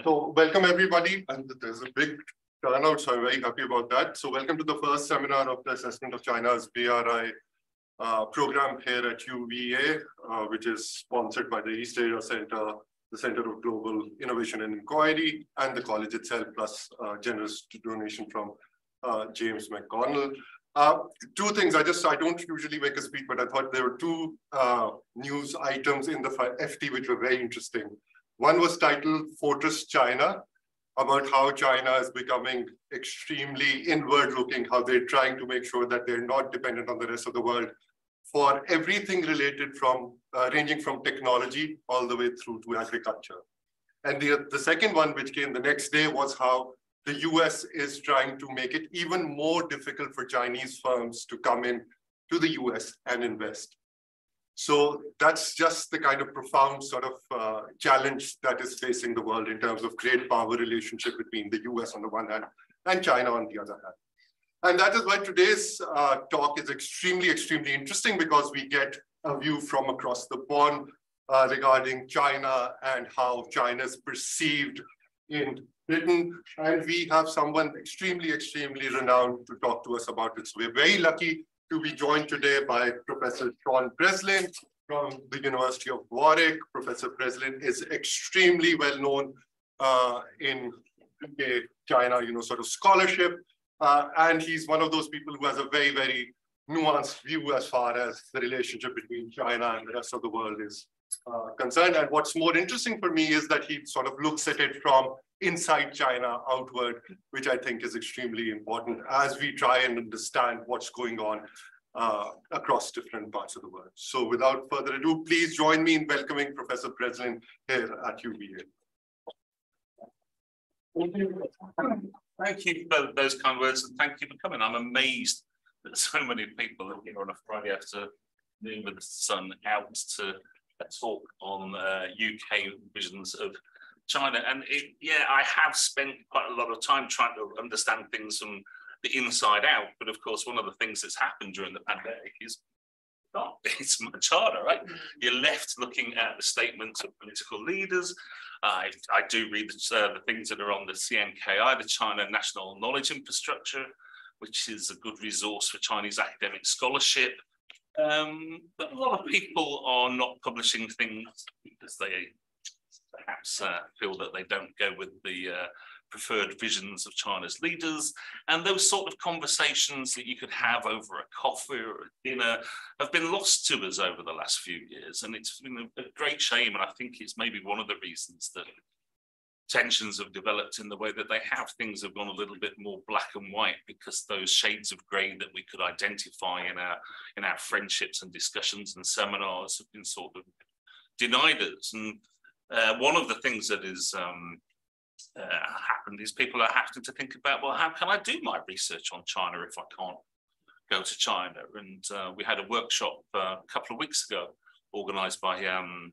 So welcome everybody, and there's a big turnout, so I'm very happy about that. So welcome to the first seminar of the Assessment of China's BRI uh, program here at UVA, uh, which is sponsored by the East Asia Center, the Center of Global Innovation and Inquiry, and the college itself, plus uh, generous donation from uh, James McConnell. Uh, two things, I just, I don't usually make a speech, but I thought there were two uh, news items in the FT which were very interesting. One was titled Fortress China, about how China is becoming extremely inward looking, how they're trying to make sure that they're not dependent on the rest of the world for everything related from uh, ranging from technology all the way through to agriculture. And the, the second one, which came the next day, was how the US is trying to make it even more difficult for Chinese firms to come in to the US and invest. So that's just the kind of profound sort of uh, challenge that is facing the world in terms of great power relationship between the US on the one hand and China on the other hand. And that is why today's uh, talk is extremely, extremely interesting because we get a view from across the pond uh, regarding China and how China is perceived in Britain. And we have someone extremely, extremely renowned to talk to us about it. So we're very lucky to be joined today by Professor Shaun Breslin from the University of Warwick. Professor Breslin is extremely well known uh, in China, you know, sort of scholarship. Uh, and he's one of those people who has a very, very nuanced view as far as the relationship between China and the rest of the world is uh, concerned. And what's more interesting for me is that he sort of looks at it from inside China outward, which I think is extremely important as we try and understand what's going on uh, across different parts of the world. So without further ado, please join me in welcoming Professor Breslin here at UVA. Thank you for those kind words and thank you for coming. I'm amazed that so many people are here on a Friday afternoon with the sun out to talk on uh, UK visions of China. And it, yeah, I have spent quite a lot of time trying to understand things from the inside out. But of course, one of the things that's happened during the pandemic is it's much harder, right? You're left looking at the statements of political leaders. I, I do read the, uh, the things that are on the CNKI, the China National Knowledge Infrastructure, which is a good resource for Chinese academic scholarship. Um, but a lot of people are not publishing things because they perhaps uh, feel that they don't go with the uh, preferred visions of China's leaders. And those sort of conversations that you could have over a coffee or a dinner have been lost to us over the last few years. And it's been a, a great shame. And I think it's maybe one of the reasons that tensions have developed in the way that they have. Things have gone a little bit more black and white because those shades of grey that we could identify in our in our friendships and discussions and seminars have been sort of denied us. And uh, one of the things that is um, uh, happened is people are having to think about, well, how can I do my research on China if I can't go to China? And uh, we had a workshop uh, a couple of weeks ago organised by um,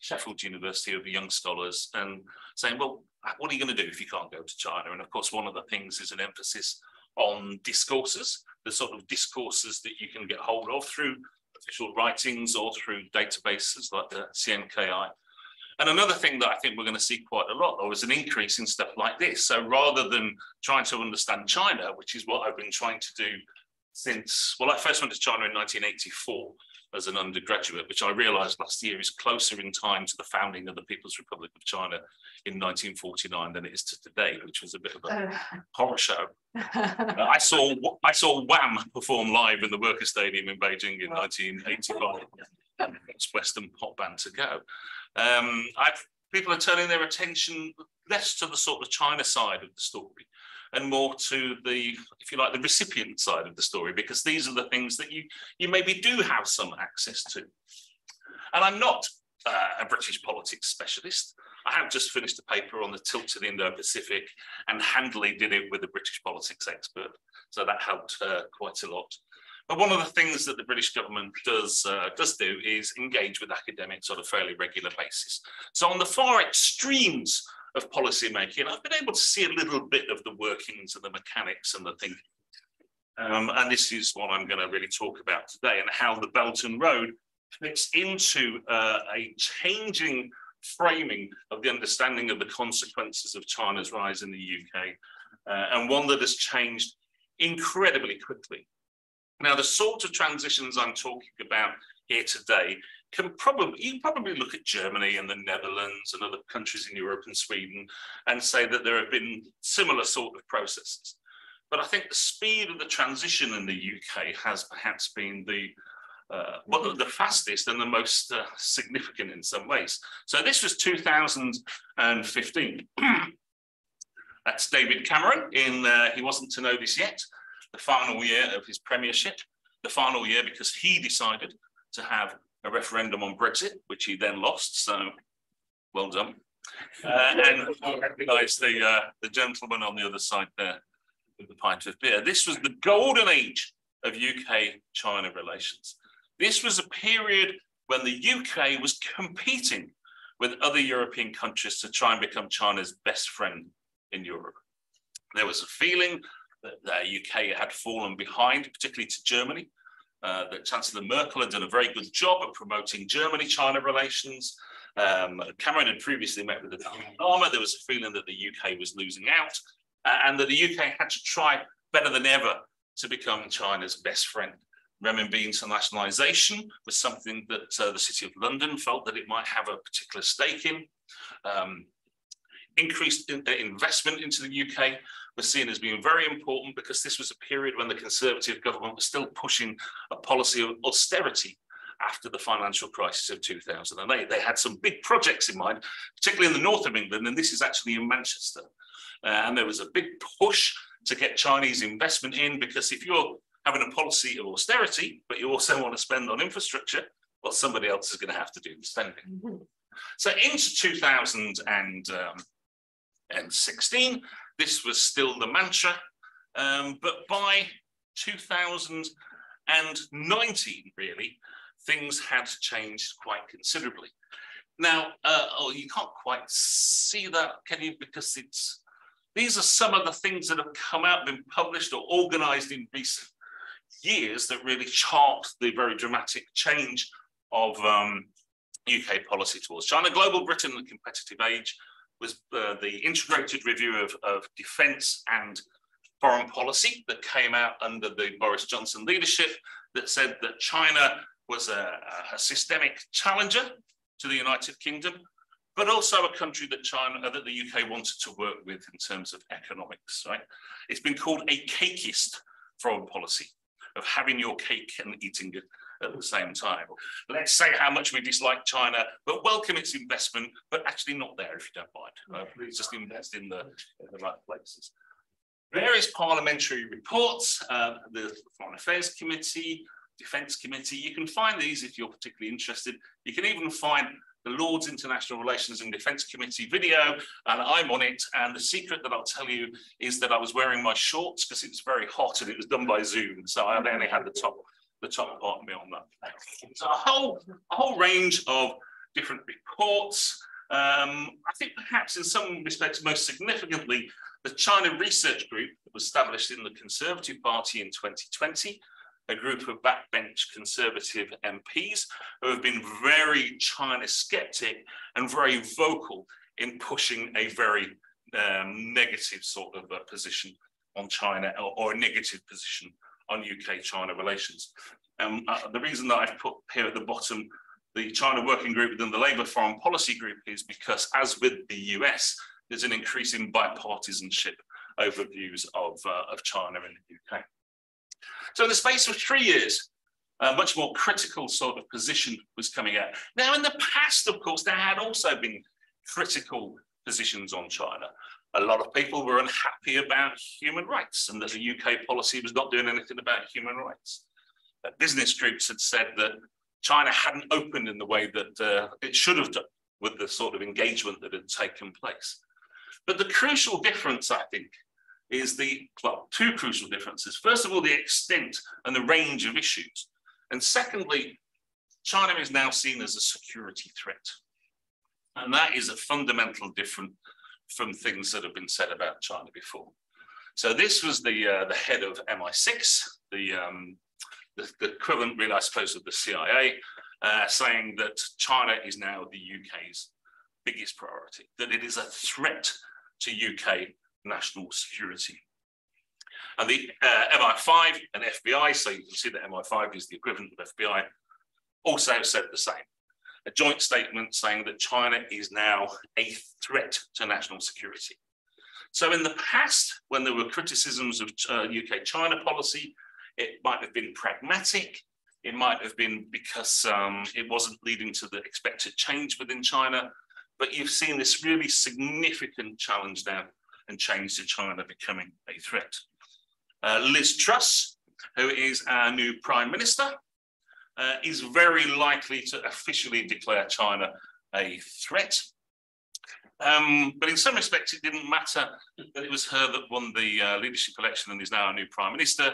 Sheffield University of young scholars and saying, well, what are you going to do if you can't go to China? And of course, one of the things is an emphasis on discourses, the sort of discourses that you can get hold of through official writings or through databases like the CNKI. And another thing that I think we're going to see quite a lot though is an increase in stuff like this. So rather than trying to understand China, which is what I've been trying to do since, well, I first went to China in 1984 as an undergraduate, which I realized last year is closer in time to the founding of the People's Republic of China in 1949 than it is to today, which was a bit of a horror show. I saw I saw Wham perform live in the Worker Stadium in Beijing in 1985. It's Western pop band to go. Um, people are turning their attention less to the sort of China side of the story and more to the, if you like, the recipient side of the story, because these are the things that you, you maybe do have some access to. And I'm not uh, a British politics specialist. I have just finished a paper on the tilt to the Indo-Pacific and handily did it with a British politics expert. So that helped uh, quite a lot. But one of the things that the British government does uh, does do is engage with academics on a fairly regular basis. So on the far extremes of policy making, I've been able to see a little bit of the workings and the mechanics and the thinking. Um, and this is what I'm going to really talk about today and how the Belt and Road fits into uh, a changing framing of the understanding of the consequences of China's rise in the UK, uh, and one that has changed incredibly quickly. Now, the sort of transitions I'm talking about here today can probably, you probably look at Germany and the Netherlands and other countries in Europe and Sweden and say that there have been similar sort of processes. But I think the speed of the transition in the UK has perhaps been the uh, well, the fastest and the most uh, significant in some ways. So this was 2015. That's David Cameron in, uh, he wasn't to know this yet, the final year of his premiership, the final year because he decided to have a referendum on Brexit, which he then lost. So well done. Uh, and I recognise the uh, the gentleman on the other side there with the pint of beer. This was the golden age of UK-China relations. This was a period when the UK was competing with other European countries to try and become China's best friend in Europe. There was a feeling that the UK had fallen behind, particularly to Germany, uh, that Chancellor Merkel had done a very good job at promoting Germany-China relations. Um, Cameron had previously met with the Dalai Lama. There was a feeling that the UK was losing out uh, and that the UK had to try better than ever to become China's best friend. Renminbi internationalization was something that uh, the City of London felt that it might have a particular stake in. Um, increased in, uh, investment into the UK was seen as being very important because this was a period when the Conservative government was still pushing a policy of austerity after the financial crisis of 2008. They had some big projects in mind, particularly in the north of England, and this is actually in Manchester. Uh, and there was a big push to get Chinese investment in because if you're having a policy of austerity, but you also want to spend on infrastructure, well, somebody else is going to have to do the spending. Mm -hmm. So into 2016, this was still the mantra, um, but by 2019, really, things had changed quite considerably. Now, uh, oh, you can't quite see that, can you? Because it's these are some of the things that have come out, been published or organized in recent years that really chart the very dramatic change of um, UK policy towards China. Global Britain, the competitive age, was uh, the integrated review of, of defence and foreign policy that came out under the Boris Johnson leadership that said that China was a, a systemic challenger to the United Kingdom, but also a country that China, uh, that the UK wanted to work with in terms of economics, right? It's been called a cakeist foreign policy of having your cake and eating it at the same time. Let's say how much we dislike China, but welcome its investment, but actually not there if you don't mind. Uh, please just invest in the, in the right places. Various parliamentary reports, uh, the Foreign Affairs Committee, Defence Committee, you can find these if you're particularly interested. You can even find the Lord's International Relations and Defence Committee video, and I'm on it. And the secret that I'll tell you is that I was wearing my shorts because it was very hot and it was done by Zoom. So I only had the top the top part of me on that. So a whole, a whole range of different reports. Um, I think perhaps in some respects, most significantly, the China Research Group that was established in the Conservative Party in 2020, a group of backbench Conservative MPs who have been very China skeptic and very vocal in pushing a very um, negative sort of uh, position on China or, or, a negative position on UK-China relations. Um, uh, the reason that I've put here at the bottom the China Working Group within the Labour Foreign Policy Group is because, as with the US, there's an increasing bipartisanship over views of, uh, of China in the UK. So in the space of three years, a much more critical sort of position was coming out. Now, in the past, of course, there had also been critical positions on China a lot of people were unhappy about human rights and that the UK policy was not doing anything about human rights. Uh, business groups had said that China hadn't opened in the way that uh, it should have done with the sort of engagement that had taken place. But the crucial difference, I think, is the, well, two crucial differences. First of all, the extent and the range of issues. And secondly, China is now seen as a security threat. And that is a fundamental difference from things that have been said about China before. So this was the uh, the head of MI6, the, um, the, the equivalent, really, I suppose, of the CIA, uh, saying that China is now the UK's biggest priority, that it is a threat to UK national security. And the uh, MI5 and FBI, so you can see that MI5 is the equivalent of FBI, also said the same. A joint statement saying that China is now a threat to national security. So in the past, when there were criticisms of uh, UK-China policy, it might have been pragmatic. It might have been because um, it wasn't leading to the expected change within China. But you've seen this really significant challenge now and change to China becoming a threat. Uh, Liz Truss, who is our new prime minister, uh, is very likely to officially declare China a threat. Um, but in some respects, it didn't matter that it was her that won the uh, leadership election and is now a new prime minister,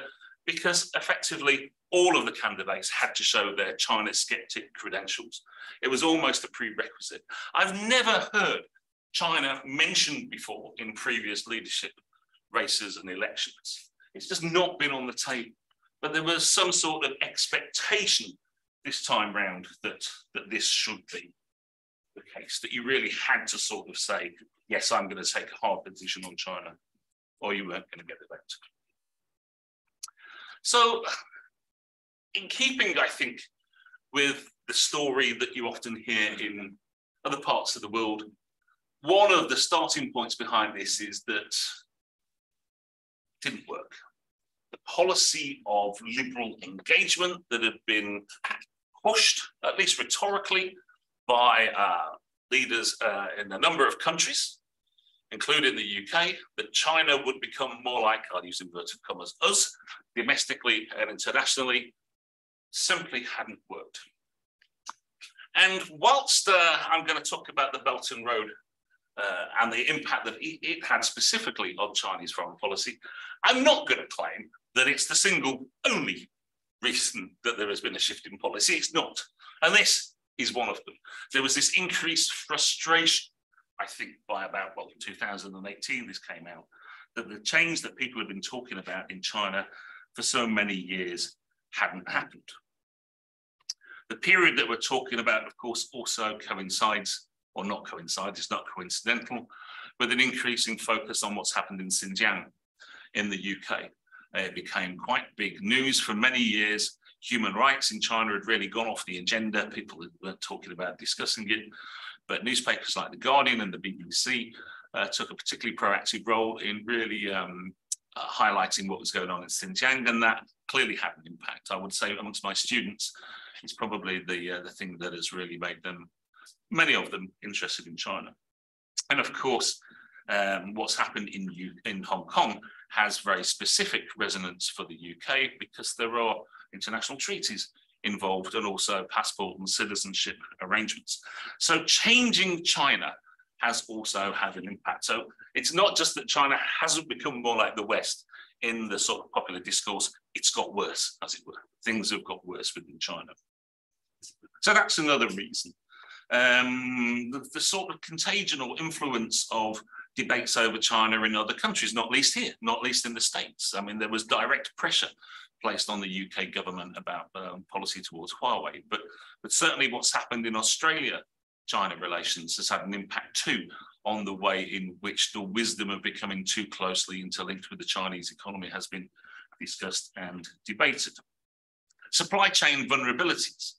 because effectively all of the candidates had to show their China skeptic credentials. It was almost a prerequisite. I've never heard China mentioned before in previous leadership races and elections. It's just not been on the table. But there was some sort of expectation this time round that, that this should be the case, that you really had to sort of say, yes, I'm going to take a hard position on China, or you weren't going to get it elected. So, in keeping, I think, with the story that you often hear in other parts of the world, one of the starting points behind this is that it didn't work. The policy of liberal engagement that had been pushed, at least rhetorically, by uh, leaders uh, in a number of countries, including the UK, that China would become more like, I'll use inverted commas, us, domestically and internationally, simply hadn't worked. And whilst uh, I'm going to talk about the Belt and Road uh, and the impact that it, it, had specifically on Chinese foreign policy, I'm not going to claim that it's the single only reason that there has been a shift in policy. It's not. And this is one of them. There was this increased frustration, I think, by about, well, 2018, this came out, that the change that people have been talking about in China for so many years hadn't happened. The period that we're talking about, of course, also coincides, or not coincides, it's not coincidental, with an increasing focus on what's happened in Xinjiang in the UK. It became quite big news for many years. Human rights in China had really gone off the agenda. People were talking about discussing it. But newspapers like The Guardian and the BBC uh, took a particularly proactive role in really um, uh, highlighting what was going on in Xinjiang, and that clearly had an impact. I would say amongst my students, it's probably the uh, the thing that has really made them, many of them, interested in China. And of course, um, what's happened in U in Hong Kong has very specific resonance for the UK because there are international treaties involved and also passport and citizenship arrangements. So changing China has also had an impact. So it's not just that China hasn't become more like the West in the sort of popular discourse, it's got worse, as it were. Things have got worse within China. So that's another reason. Um, the, the, sort of contagion or influence of debates over China in other countries, not least here, not least in the States. I mean, there was direct pressure placed on the UK government about um, policy towards Huawei, but, but certainly what's happened in Australia China relations has had an impact too on the way in which the wisdom of becoming too closely interlinked with the Chinese economy has been discussed and debated. Supply chain vulnerabilities.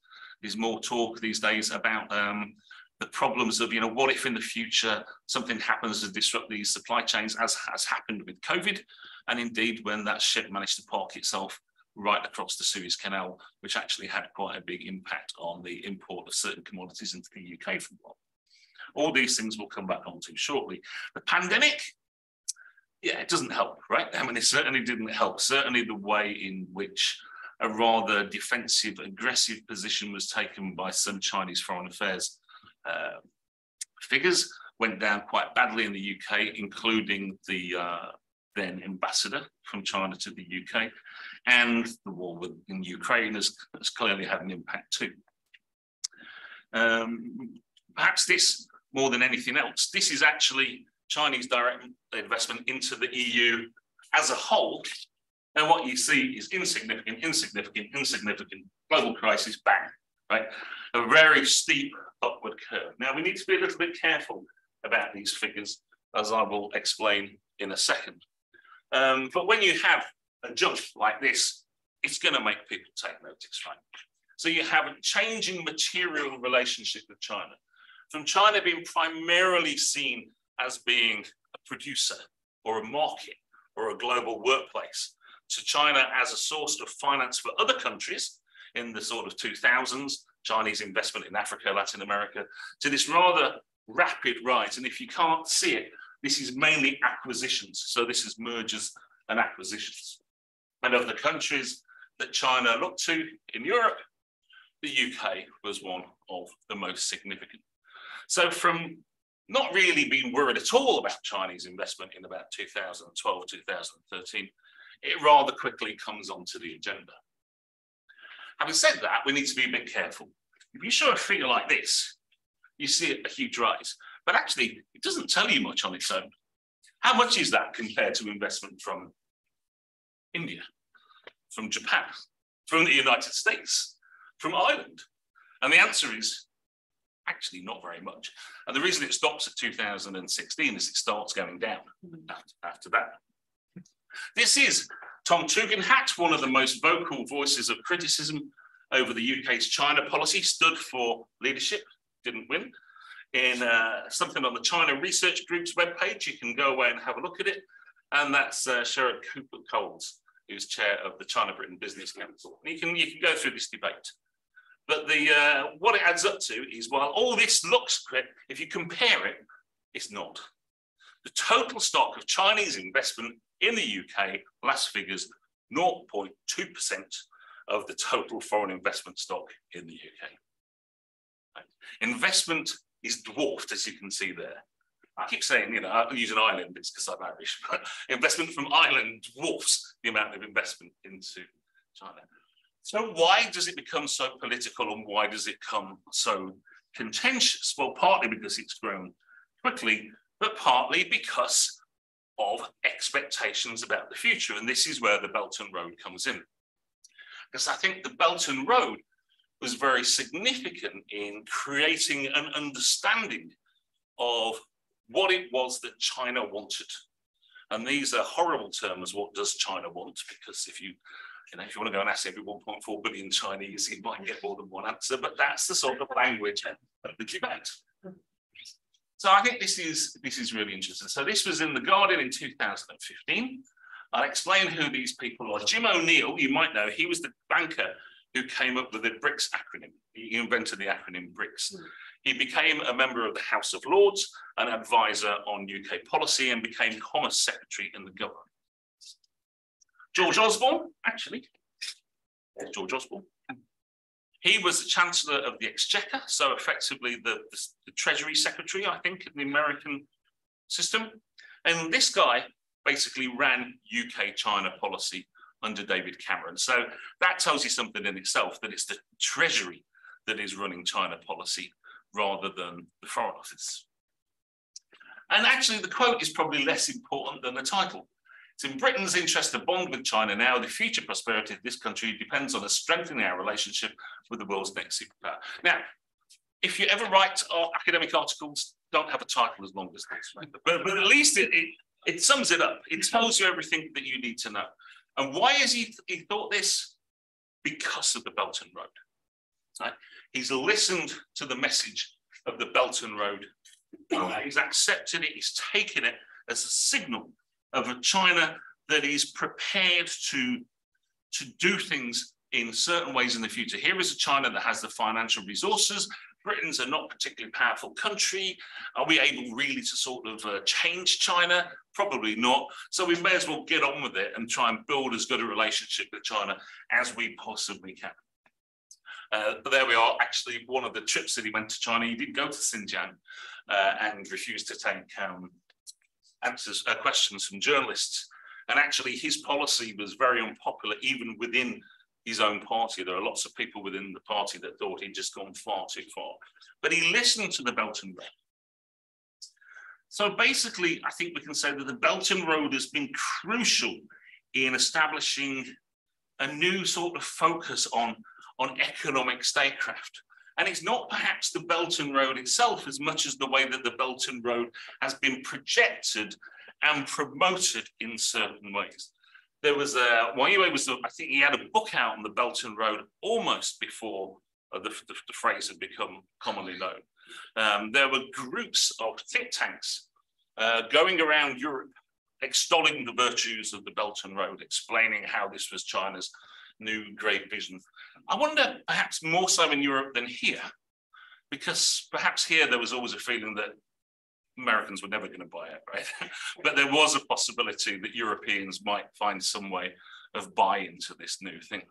There's more talk these days about um, the problems of, you know, what if in the future something happens to disrupt these supply chains, as has happened with COVID, and indeed when that ship managed to park itself right across the Suez Canal, which actually had quite a big impact on the import of certain commodities into the UK from what. All these things we'll come back onto shortly. The pandemic, yeah, it doesn't help, right? I mean, it certainly didn't help. Certainly the way in which a rather defensive, aggressive position was taken by some Chinese foreign affairs uh, figures went down quite badly in the UK, including the uh, then ambassador from China to the UK, and the war with, in Ukraine has, has clearly had an impact too. Um, perhaps this, more than anything else, this is actually Chinese direct investment into the EU as a whole. And what you see is insignificant, insignificant, insignificant, global crisis, bang, right? A very steep upward curve. Now we need to be a little bit careful about these figures, as I will explain in a second. Um, but when you have a jump like this, it's going to make people take notice, right? So you have a changing material relationship with China. From China being primarily seen as being a producer or a market or a global workplace, to China as a source of finance for other countries in the sort of 2000s, Chinese investment in Africa, Latin America, to this rather rapid rise. And if you can't see it, this is mainly acquisitions. So this is mergers and acquisitions. And of the countries that China looked to in Europe, the UK was one of the most significant. So from not really being worried at all about Chinese investment in about 2012, 2013, it rather quickly comes onto the agenda. Having said that, we need to be a bit careful. If you show a figure like this, you see a huge rise, but actually it doesn't tell you much on its own. How much is that compared to investment from India, from Japan, from the United States, from Ireland? And the answer is actually not very much. And the reason it stops at 2016 is it starts going down hmm. after, after that. This is Tom Tugendhat, one of the most vocal voices of criticism over the UK's China policy, stood for leadership, didn't win. In uh, something on the China Research Group's webpage, you can go away and have a look at it. And that's uh, Sherrod Cooper Coles, who's chair of the China Britain Business Council. And you can, you can go through this debate. But the uh, what it adds up to is while all this looks great, if you compare it, it's not. The total stock of Chinese investment in the UK, last figures, 0.2% of the total foreign investment stock in the UK. Right. Investment is dwarfed, as you can see there. I keep saying, you know, I use an island, it's because I'm Irish, but investment from Ireland dwarfs the amount of investment into China. So why does it become so political and why does it come so contentious? Well, partly because it's grown quickly, but partly because of expectations about the future. And this is where the Belt and Road comes in. Because I think the Belt and Road was very significant in creating an understanding of what it was that China wanted. And these are horrible terms. What does China want? Because if you, you know, if you want to go and ask every 1.4 billion Chinese, you might get more than one answer. But that's the sort of language of the debate. So I think this is this is really interesting. So this was in the Guardian in 2015. I'll explain who these people are. Jim O'Neill, you might know, he was the banker who came up with the BRICS acronym. He invented the acronym BRICS. Hmm. He became a member of the House of Lords, an advisor on UK policy, and became Commerce Secretary in the government. George Osborne, actually, George Osborne, he was the Chancellor of the Exchequer, so effectively the, the, the Treasury Secretary, I think, in the American system. And this guy basically ran UK China policy under David Cameron. So that tells you something in itself that it's the Treasury that is running China policy rather than the Foreign Office. And actually, the quote is probably less important than the title. It's in Britain's interest to bond with China now. The future prosperity of this country depends on us strengthening our relationship with the world's next superpower. Now, if you ever write academic articles, don't have a title as long as this, right? But, but at least it, it, it sums it up. It tells you everything that you need to know. And why has he, he thought this? Because of the Belt and Road. Right? He's listened to the message of the Belt and Road. He's accepted it. He's taken it as a signal of a China that is prepared to, to do things in certain ways in the future. Here is a China that has the financial resources. Britain's a not particularly powerful country. Are we able really to sort of uh, change China? Probably not. So we may as well get on with it and try and build as good a relationship with China as we possibly can. Uh, but there we are. Actually, one of the trips that he went to China, he did go to Xinjiang uh, and refused to take um, answers uh, questions from journalists. And actually, his policy was very unpopular, even within his own party. There are lots of people within the party that thought he'd just gone far too far. But he listened to the Belt and Road. So basically, I think we can say that the Belt and Road has been crucial in establishing a new sort of focus on, on economic statecraft. And it's not perhaps the Belt and Road itself as much as the way that the Belt and Road has been projected and promoted in certain ways. There was a, Yue was, I think he had a book out on the Belt and Road almost before uh, the, the, the, phrase had become commonly known. Um, there were groups of think tanks uh, going around Europe extolling the virtues of the Belt and Road, explaining how this was China's new great vision. I wonder perhaps more so in Europe than here, because perhaps here there was always a feeling that Americans were never going to buy it, right? but there was a possibility that Europeans might find some way of buy into this new thing.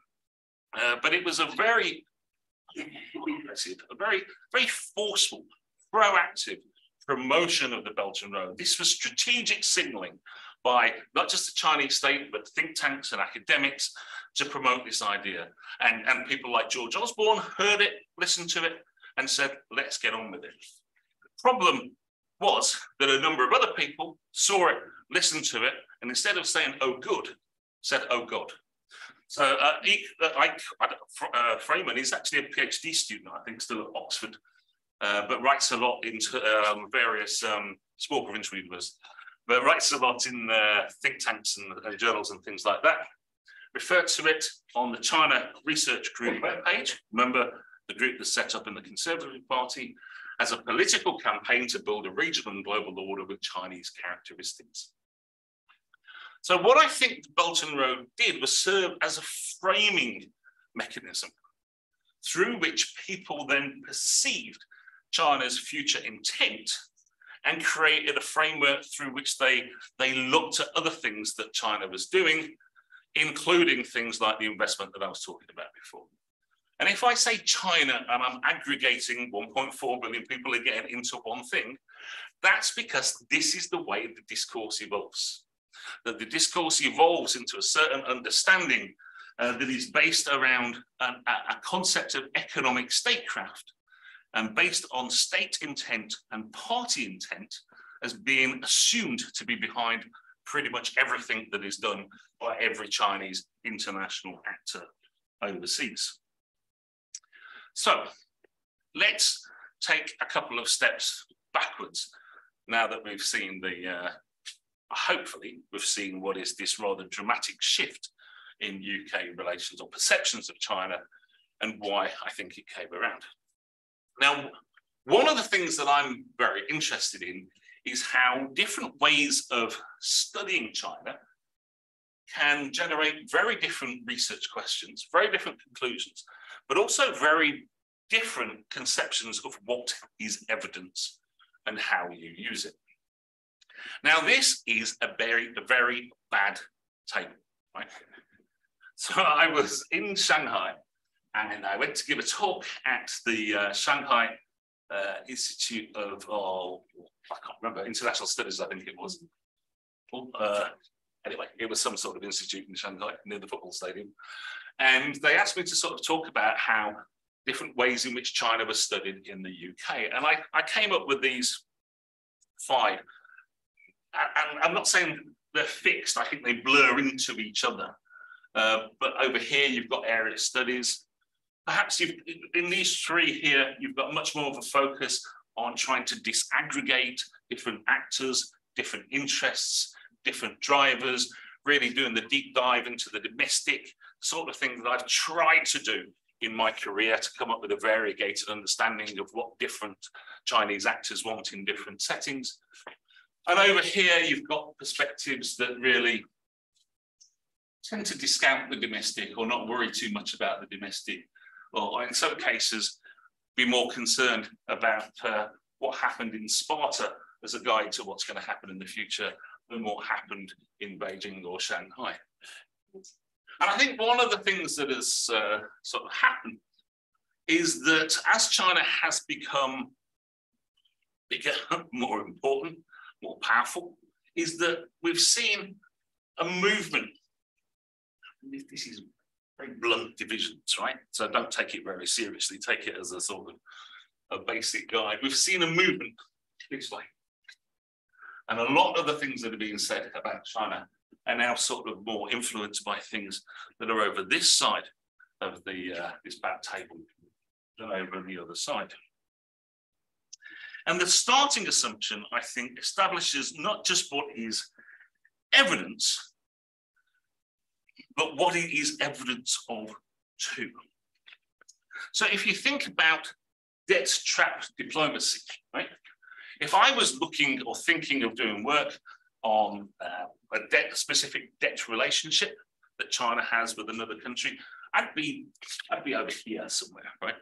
Uh, but it was a very a very, very forceful, proactive promotion of the Belt and Road. This was strategic signaling by not just the Chinese state, but think tanks and academics to promote this idea. And, and people like George Osborne heard it, listened to it, and said, let's get on with it. The problem was that a number of other people saw it, listened to it, and instead of saying, oh, good, said, oh, God. So uh, uh, uh, Freeman is actually a PhD student, I think, still at Oxford, uh, but writes a lot into um, various um, small provincial universities, but writes a lot in uh, think tanks and, and, journals and things like that. Referred to it on the China Research Group webpage. Remember the group that's set up in the Conservative Party as a political campaign to build a regional and global order with Chinese characteristics. So what I think the Belt and Road did was serve as a framing mechanism through which people then perceived China's future intent and created a framework through which they, they looked at other things that China was doing, including things like the investment that I was talking about before. And if I say China and I'm aggregating 1.4 billion people again into one thing, that's because this is the way the discourse evolves. That the discourse evolves into a certain understanding uh, that is based around an, a, a concept of economic statecraft and based on state intent and party intent as being assumed to be behind pretty much everything that is done by every Chinese international actor overseas. So let's take a couple of steps backwards now that we've seen the, uh, hopefully we've seen what is this rather dramatic shift in UK relations or perceptions of China and why I think it came around. Now, one of the things that I'm very interested in is how different ways of studying China can generate very different research questions, very different conclusions, but also very different conceptions of what is evidence and how you use it. Now, this is a very, a very bad table, right? So I was in Shanghai and I went to give a talk at the uh, Shanghai uh, Institute of, oh, I can't remember, International Studies, I think it was. Uh, anyway, it was some sort of institute in Shanghai near the football stadium. And they asked me to sort of talk about how different ways in which China was studied in the UK. And I, I came up with these five. And I'm not saying they're fixed, I think they blur into each other. Uh, but over here, you've got area studies, perhaps you've, in these three here, you've got much more of a focus on trying to disaggregate different actors, different interests, different drivers, really doing the deep dive into the domestic sort of thing that I've tried to do in my career to come up with a variegated understanding of what different Chinese actors want in different settings. And over here, you've got perspectives that really tend to discount the domestic or not worry too much about the domestic or in some cases, be more concerned about uh, what happened in Sparta as a guide to what's going to happen in the future than what happened in Beijing or Shanghai. And I think one of the things that has uh, sort of happened is that as China has become bigger, more important, more powerful, is that we've seen a movement. This is very blunt divisions, right? So don't take it very seriously. Take it as a sort of a basic guide. We've seen a movement this way. And a lot of the things that are being said about China are now sort of more influenced by things that are over this side of the uh, this back table. than over the other side. And the starting assumption, I think, establishes not just what is evidence, but what it is evidence of too. So if you think about debt trap diplomacy, right? If I was looking or thinking of doing work on uh, a debt specific debt relationship that China has with another country, I'd be I'd be over here somewhere, right?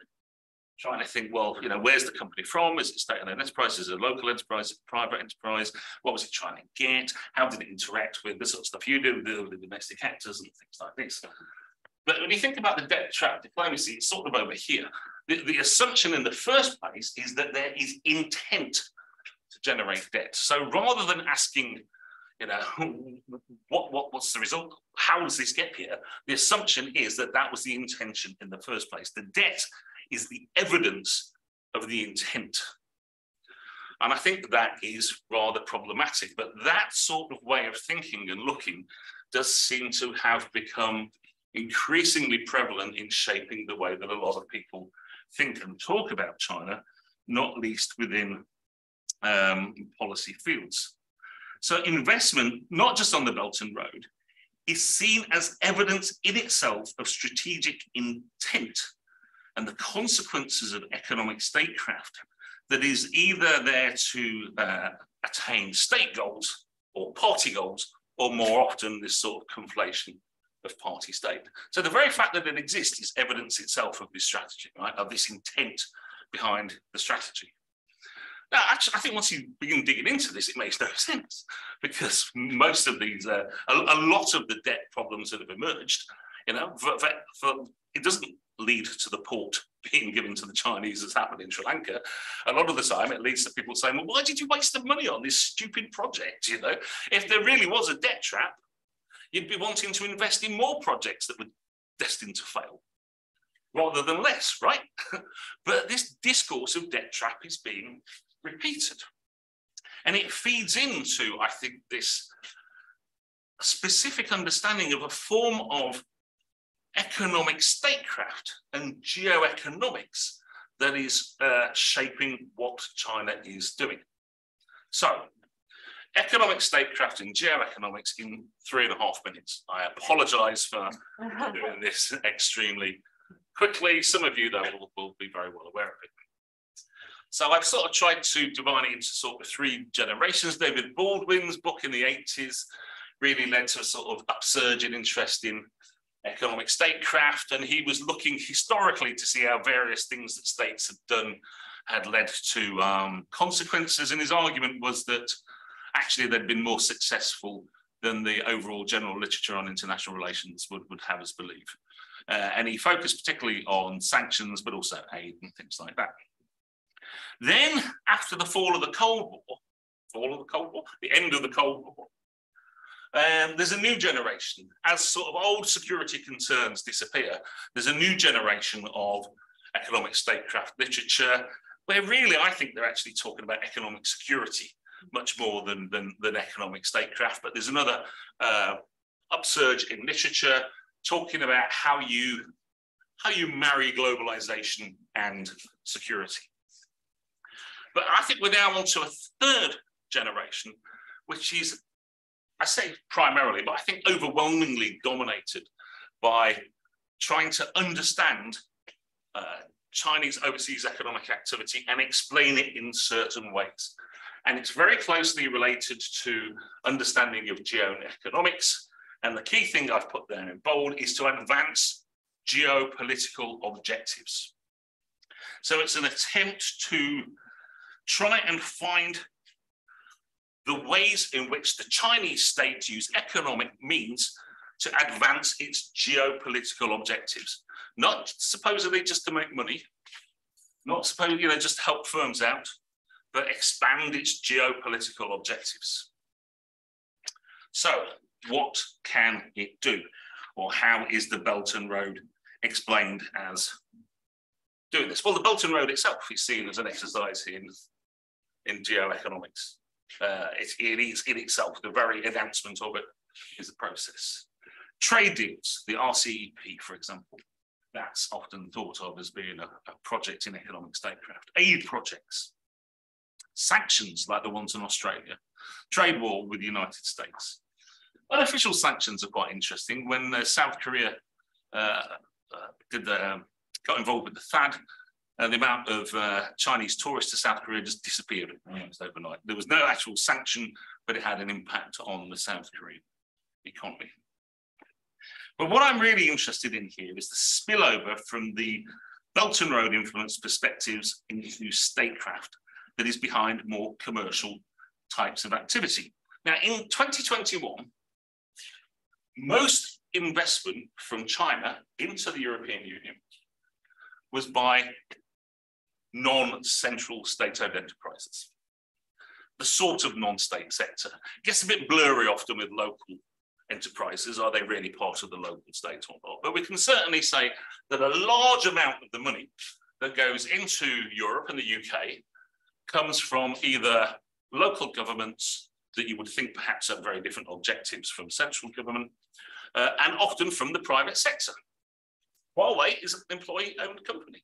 Trying to think, well, you know, where's the company from? Is it state-owned enterprise? Is it a local enterprise? private enterprise? What was it trying to get? How did it interact with the sort of stuff you do with the domestic actors and things like this? But when you think about the debt trap diplomacy, it's sort of over here. The, the assumption in the first place is that there is intent to generate debt. So rather than asking, you know, what, what, what's the result? How does this get here? The assumption is that that was the intention in the first place. The debt is the evidence of the intent. And I think that is rather problematic. But that sort of way of thinking and looking does seem to have become increasingly prevalent in shaping the way that a lot of people think and talk about China, not least within um, policy fields. So investment, not just on the Belt and Road, is seen as evidence in itself of strategic intent and the consequences of economic statecraft that is either there to uh, attain state goals or party goals, or more often this sort of conflation of party state. So the very fact that it exists is evidence itself of this strategy, right? Of this intent behind the strategy. Now, actually, I think once you begin digging into this, it makes no sense because most of these, uh, a, a, lot of the debt problems that have emerged, you know, for, for, for, it doesn't lead to the port being given to the Chinese as happened in Sri Lanka. A lot of the time, it leads to people saying, "Well, why did you waste the money on this stupid project?" You know, if there really was a debt trap, you'd be wanting to invest in more projects that were destined to fail rather than less, right? but this discourse of debt trap is being repeated. And it feeds into, I think, this specific understanding of a form of economic statecraft and geoeconomics that is uh, shaping what China is doing. So economic statecraft and geoeconomics in three and a half minutes. I apologize for doing this extremely quickly. Some of you, though, will, will be very well aware of it. So I've sort of tried to divide it into sort of three generations. David Baldwin's book in the 80s really led to a sort of upsurge in interest in economic statecraft, and he was looking historically to see how various things that states had done had led to um, consequences. And his argument was that actually they'd been more successful than the overall general literature on international relations would, would have us believe. Uh, and he focused particularly on sanctions, but also aid and things like that. Then, after the fall of the Cold War, fall of the Cold War, the end of the Cold War, um, there's a new generation. As sort of old security concerns disappear, there's a new generation of economic statecraft literature where really I think they're actually talking about economic security much more than, than, than economic statecraft. But there's another uh, upsurge in literature talking about how you how you marry globalization and security. But I think we're now on to a third generation, which is, I say primarily, but I think overwhelmingly dominated by trying to understand uh, Chinese overseas economic activity and explain it in certain ways. And it's very closely related to understanding of geoeconomics. And the key thing I've put there in bold is to advance geopolitical objectives. So it's an attempt to try and find the ways in which the Chinese state use economic means to advance its geopolitical objectives, not supposedly just to make money, not supposedly, you know, just help firms out, but expand its geopolitical objectives. So, what can it do? Or how is the Belt and Road explained as doing this? Well, the Belt and Road itself is seen as an exercise in, in geoeconomics. Uh, it, it is in itself, the very announcement of it is a process. Trade deals, the RCEP, for example, that's often thought of as being a, a project in economic statecraft. Aid projects, sanctions like the ones in Australia, trade war with the United States. Unofficial sanctions are quite interesting. When uh, South Korea uh, uh, did the, um, got involved with the THAAD, the amount of uh, Chinese tourists to South Korea just disappeared almost overnight. There was no actual sanction, but it had an impact on the South Korean economy. But what I'm really interested in here is the spillover from the Belt and Road influence perspectives into statecraft that is behind more commercial types of activity. Now, in 2021, most investment from China into the European Union was by non-central state-owned enterprises. The sort of non-state sector gets a bit blurry often with local enterprises. Are they really part of the local state or not? But we can certainly say that a large amount of the money that goes into Europe and the UK comes from either local governments that you would think perhaps have very different objectives from central government, uh, and often from the private sector. Huawei is an employee-owned company.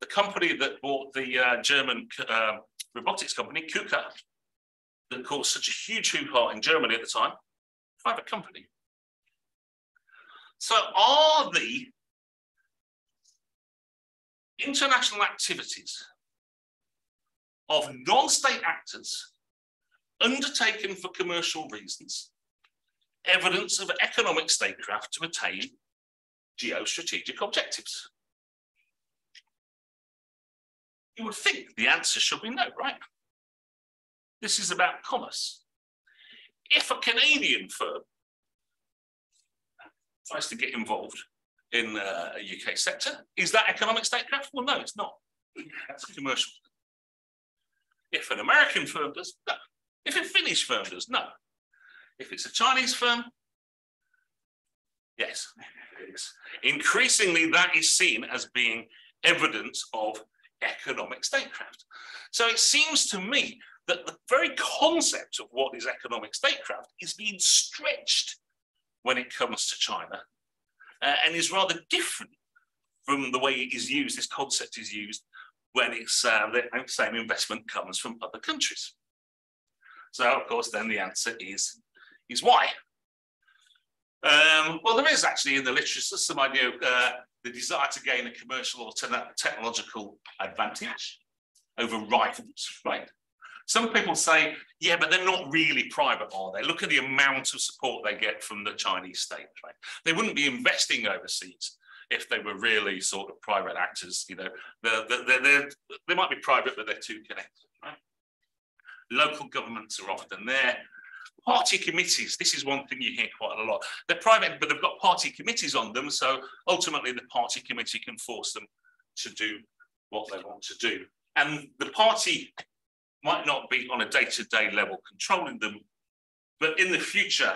The company that bought the uh, German uh, robotics company, KUKA, that caused such a huge hoo-ha in Germany at the time, private company. So are the international activities of non-state actors undertaken for commercial reasons evidence of economic statecraft to attain geostrategic objectives? You would think the answer should be no, right? This is about commerce. If a Canadian firm tries to get involved in uh, a UK sector, is that economic statecraft? Well, no, it's not. That's commercial. If an American firm does, no. If a Finnish firm does, no. If it's a Chinese firm, yes. Increasingly, that is seen as being evidence of economic statecraft. So it seems to me that the very concept of what is economic statecraft is being stretched when it comes to China uh, and is rather different from the way it is used, this concept is used when it's uh, the same investment comes from other countries. So of course, then the answer is, is why? Um, well, there is actually in the literature some idea of uh, the desire to gain a commercial or technological advantage over rivals, right? Some people say, yeah, but they're not really private, are they? Look at the amount of support they get from the Chinese state, right? They wouldn't be investing overseas if they were really sort of private actors, you know. They're, they're, they're, they might be private, but they're too connected, right? Local governments are often there. Party committees, this is one thing you hear quite a lot. They're private, but they've got party committees on them, so ultimately the party committee can force them to do what they want to do. And the party might not be on a day-to-day level controlling them, but in the future,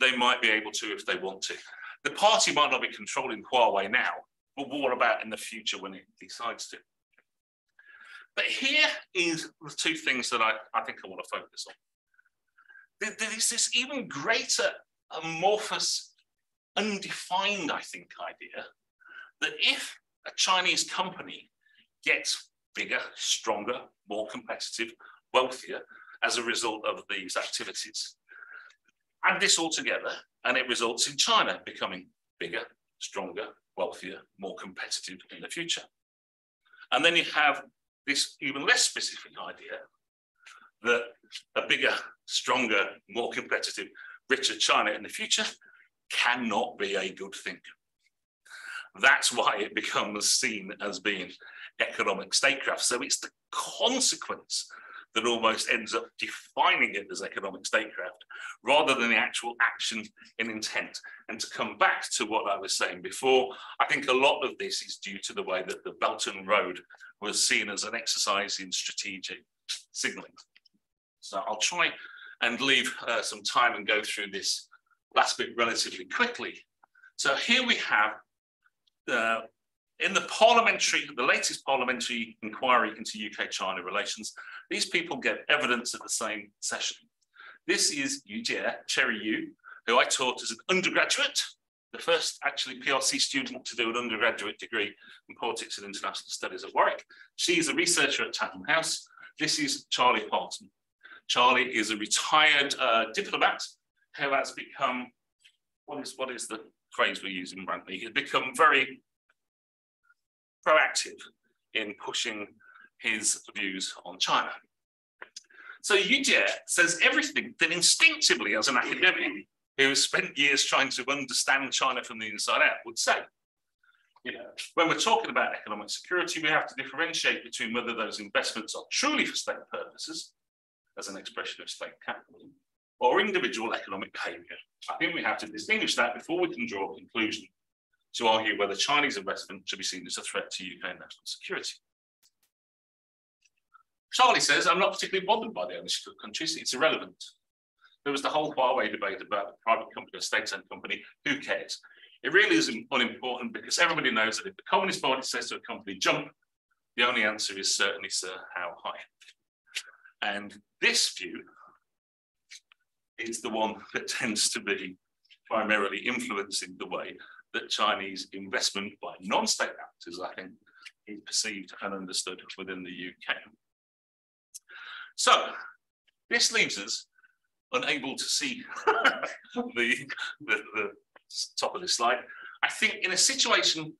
they might be able to if they want to. The party might not be controlling Huawei now, but what about in the future when it decides to? But here is the two things that I, I think I want to focus on. There, is this even greater amorphous, undefined, I think, idea that if a Chinese company gets bigger, stronger, more competitive, wealthier as a result of these activities. Add this all together, and it results in China becoming bigger, stronger, wealthier, more competitive in the future. And then you have this even less specific idea that a bigger, stronger, more competitive, richer China in the future cannot be a good thing. That's why it becomes seen as being economic statecraft. So it's the consequence that almost ends up defining it as economic statecraft rather than the actual action and intent. And to come back to what I was saying before, I think a lot of this is due to the way that the Belt and Road was seen as an exercise in strategic signaling. So I'll try and leave uh, some time and go through this last bit relatively quickly. So here we have in the parliamentary, the latest parliamentary inquiry into UK-China relations, these people get evidence at the same session. This is Yu Jie, Cherry Yu, who I taught as an undergraduate the first actually PRC student to do an undergraduate degree in politics and international studies at Warwick. She is a researcher at Chatham House. This is Charlie Parton. Charlie is a retired uh, diplomat who has become, what is, what is the phrase we're using, Brantly? He's become very proactive in pushing his views on China. So Yu Jie says everything that instinctively as an academic who has spent years trying to understand China from the inside out would say. You know, when we're talking about economic security, we have to differentiate between whether those investments are truly for state purposes, as an expression of state capitalism or individual economic behavior. I think we have to distinguish that before we can draw a conclusion to argue whether Chinese investment should be seen as a threat to UK national security. Charlie says, I'm not particularly bothered by the ownership of countries, it's irrelevant. There was the whole Huawei debate about the private company or state-owned company, who cares? It really is unimportant because everybody knows that if the Communist Party says to a company, jump, the only answer is certainly, sir, how high? And this view is the one that tends to be primarily influencing the way that Chinese investment by non-state actors, I think, is perceived and understood within the UK. So this leaves us unable to see the, the, the top of this slide. I think in a situation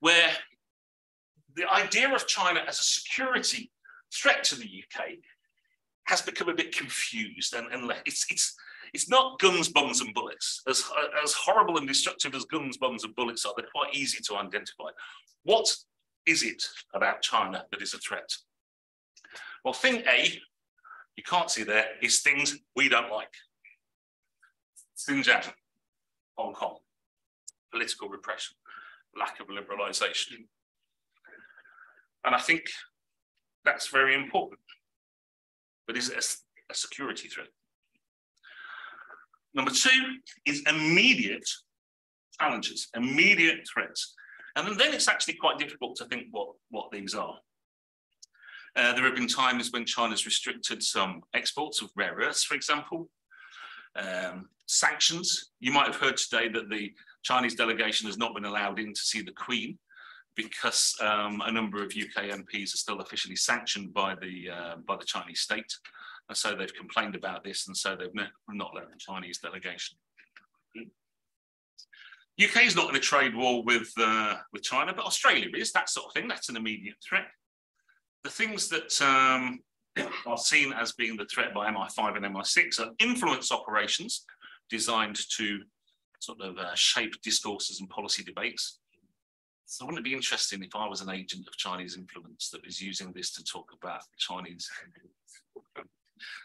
where the idea of China as a security threat to the UK has become a bit confused and, and it's, it's, it's not guns, bombs, and bullets. As, as horrible and destructive as guns, bombs, and bullets are, they're quite easy to identify. What is it about China that is a threat? Well, thing A, you can't see there, is things we don't like. Xinjiang, Hong Kong, political repression, lack of liberalisation. And I think that's very important. But is a, a security threat? Number two is immediate challenges, immediate threats. And then it's actually quite difficult to think what, what these are. Uh, there have been times when China's restricted some exports of rare earths, for example. Um, sanctions. You might have heard today that the Chinese delegation has not been allowed in to see the Queen because um, a number of UK MPs are still officially sanctioned by the uh, by the Chinese state. And so they've complained about this, and so they've not let the Chinese delegation. UK is not in a trade war with uh, with China, but Australia is that sort of thing. That's an immediate threat. The things that um, are seen as being the threat by MI5 and MI6 are influence operations designed to sort of uh, shape discourses and policy debates. So wouldn't it be interesting if I was an agent of Chinese influence that was using this to talk about Chinese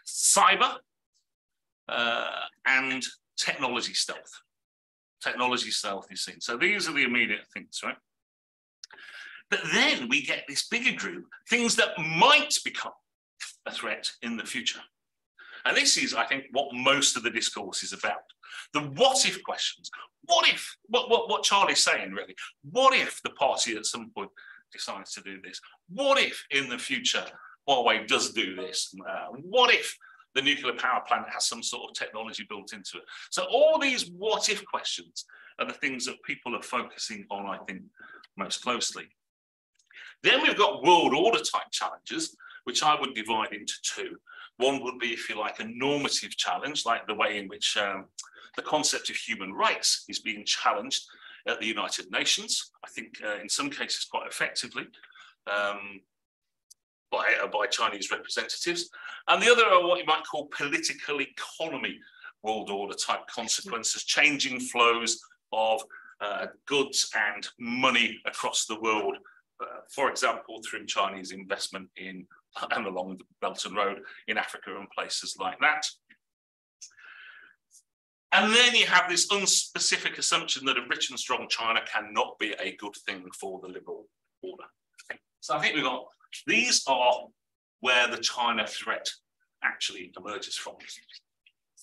cyber uh, and technology stealth. Technology stealth is seen. So these are the immediate things, right? But then we get this bigger group, things that might become a threat in the future. And this is, I think, what most of the discourse is about. The what if questions. What if, what, what, what Charlie's saying really, what if the party at some point decides to do this? What if in the future Huawei does do this? Uh, what if the nuclear power plant has some sort of technology built into it? So all these what if questions are the things that people are focusing on, I think, most closely. Then we've got world order type challenges, which I would divide into two. One would be, if you like, a normative challenge, like the way in which um, the concept of human rights is being challenged at the United Nations. I think uh, in some cases quite effectively. Um, by, uh, by Chinese representatives. And the other are what you might call political economy world order type consequences, changing flows of uh, goods and money across the world, uh, for example, through Chinese investment in and along the Belt and Road in Africa and places like that. And then you have this unspecific assumption that a rich and strong China cannot be a good thing for the liberal order. So I think we've got these are where the China threat actually emerges from.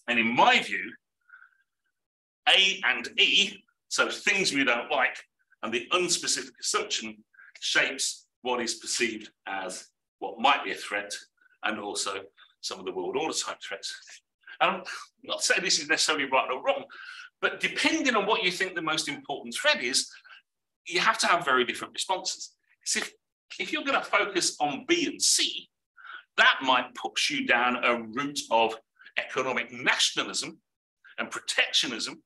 And in my view, A and E, so things we don't like, and the unspecific assumption shapes what is perceived as what might be a threat, and also some of the world order type threats. And I'm not saying this is necessarily right or wrong, But depending on what you think the most important threat is, you have to have very different responses. So if, if you're going to focus on B and C, that might push you down a route of economic nationalism and protectionism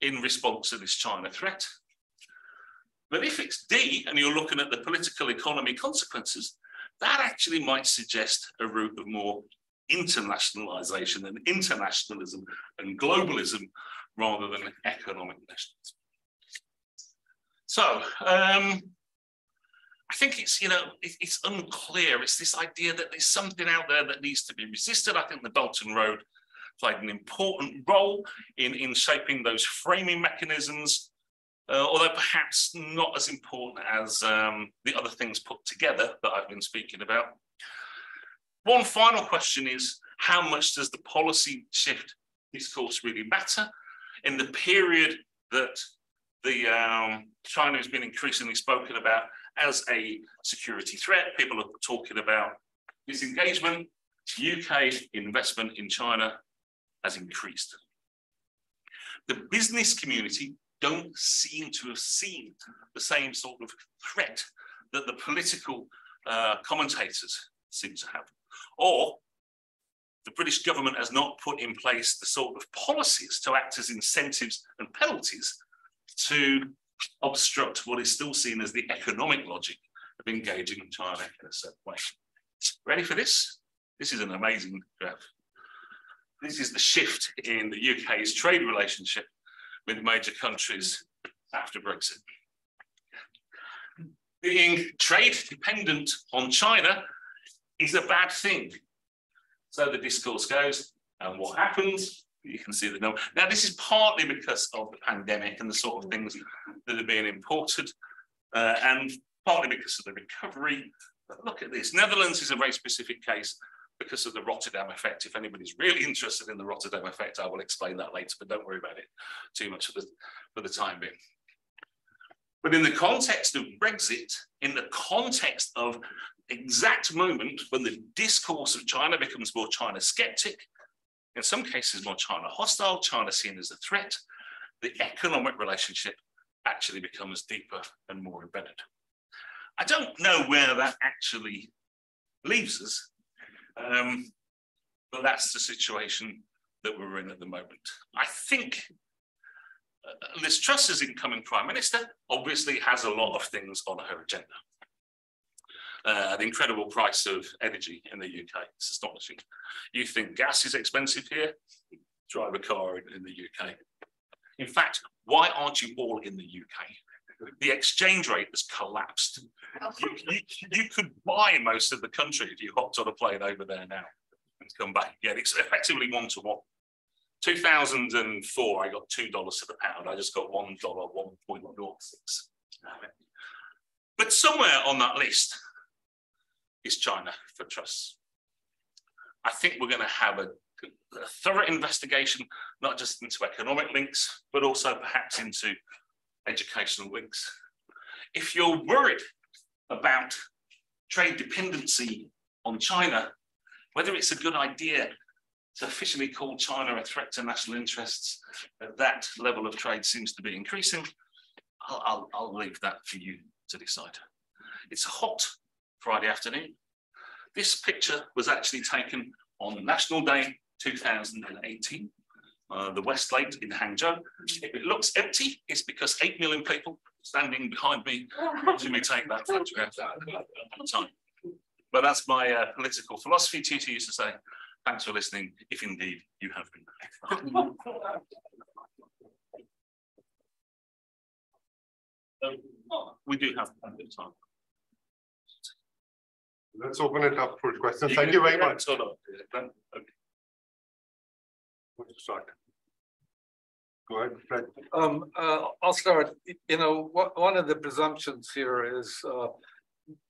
in response to this China threat. But if it's D and you're looking at the political economy consequences, that actually might suggest a route of more internationalization and internationalism and globalism rather than economic nationalism. So um, I think it's, you know, it, it's unclear. It's this idea that there's something out there that needs to be resisted. I think the Belt and Road played an important role in, in shaping those framing mechanisms, uh, although perhaps not as important as um, the other things put together that I've been speaking about. One final question is, how much does the policy shift discourse really matter? In the period that the um, China has been increasingly spoken about as a security threat, people are talking about disengagement, UK investment in China has increased. The business community don't seem to have seen the same sort of threat that the political uh, commentators seem to have. Or the British government has not put in place the sort of policies to act as incentives and penalties to obstruct what is still seen as the economic logic of engaging in China in a certain way. Ready for this? This is an amazing graph. This is the shift in the UK's trade relationship with major countries after Brexit. Being trade dependent on China is a bad thing. So the discourse goes, and what happens? You can see the number. Now, this is partly because of the pandemic and the sort of things that are being imported, uh, and partly because of the recovery. But look at this. Netherlands is a very specific case because of the Rotterdam effect. If anybody's really interested in the Rotterdam effect, I will explain that later, but don't worry about it too much for the, for the time being. But in the context of Brexit, in the context of exact moment when the discourse of China becomes more China skeptic, in some cases more China hostile, China seen as a threat, the economic relationship actually becomes deeper and more embedded. I don't know where that actually leaves us, um, but that's the situation that we're in at the moment. I think uh, Liz Truss, as incoming Prime Minister, obviously has a lot of things on her agenda. Uh, the incredible price of energy in the UK, it's astonishing. You think gas is expensive here? Drive a car in, in the UK. In fact, why aren't you all in the UK? The exchange rate has collapsed. You, you, you, could buy most of the country if you hopped on a plane over there now and come back again. It's effectively one to one. 2004, I got $2 to the pound. I just got $1, 1.06. But somewhere on that list is China for Truss. I think we're going to have a, a thorough investigation, not just into economic links, but also perhaps into educational links. If you're worried about trade dependency on China, whether it's a good idea to officially call China a threat to national interests, that level of trade seems to be increasing. I'll, I'll, I'll leave that for you to decide. It's a hot Friday afternoon. This picture was actually taken on National Day 2018 uh, the West Lake in Hangzhou. If it looks empty, it's because 8 million people standing behind me watching me take that photograph at the time. But that's my uh, political philosophy. Tutu used to say, thanks for listening, if indeed you have been. we do have a bit of time. Let's open it up for questions. Thank you very much. Okay. Start. Go ahead, Fred. Um, uh, I'll start, you know, what, one of the presumptions here is, uh,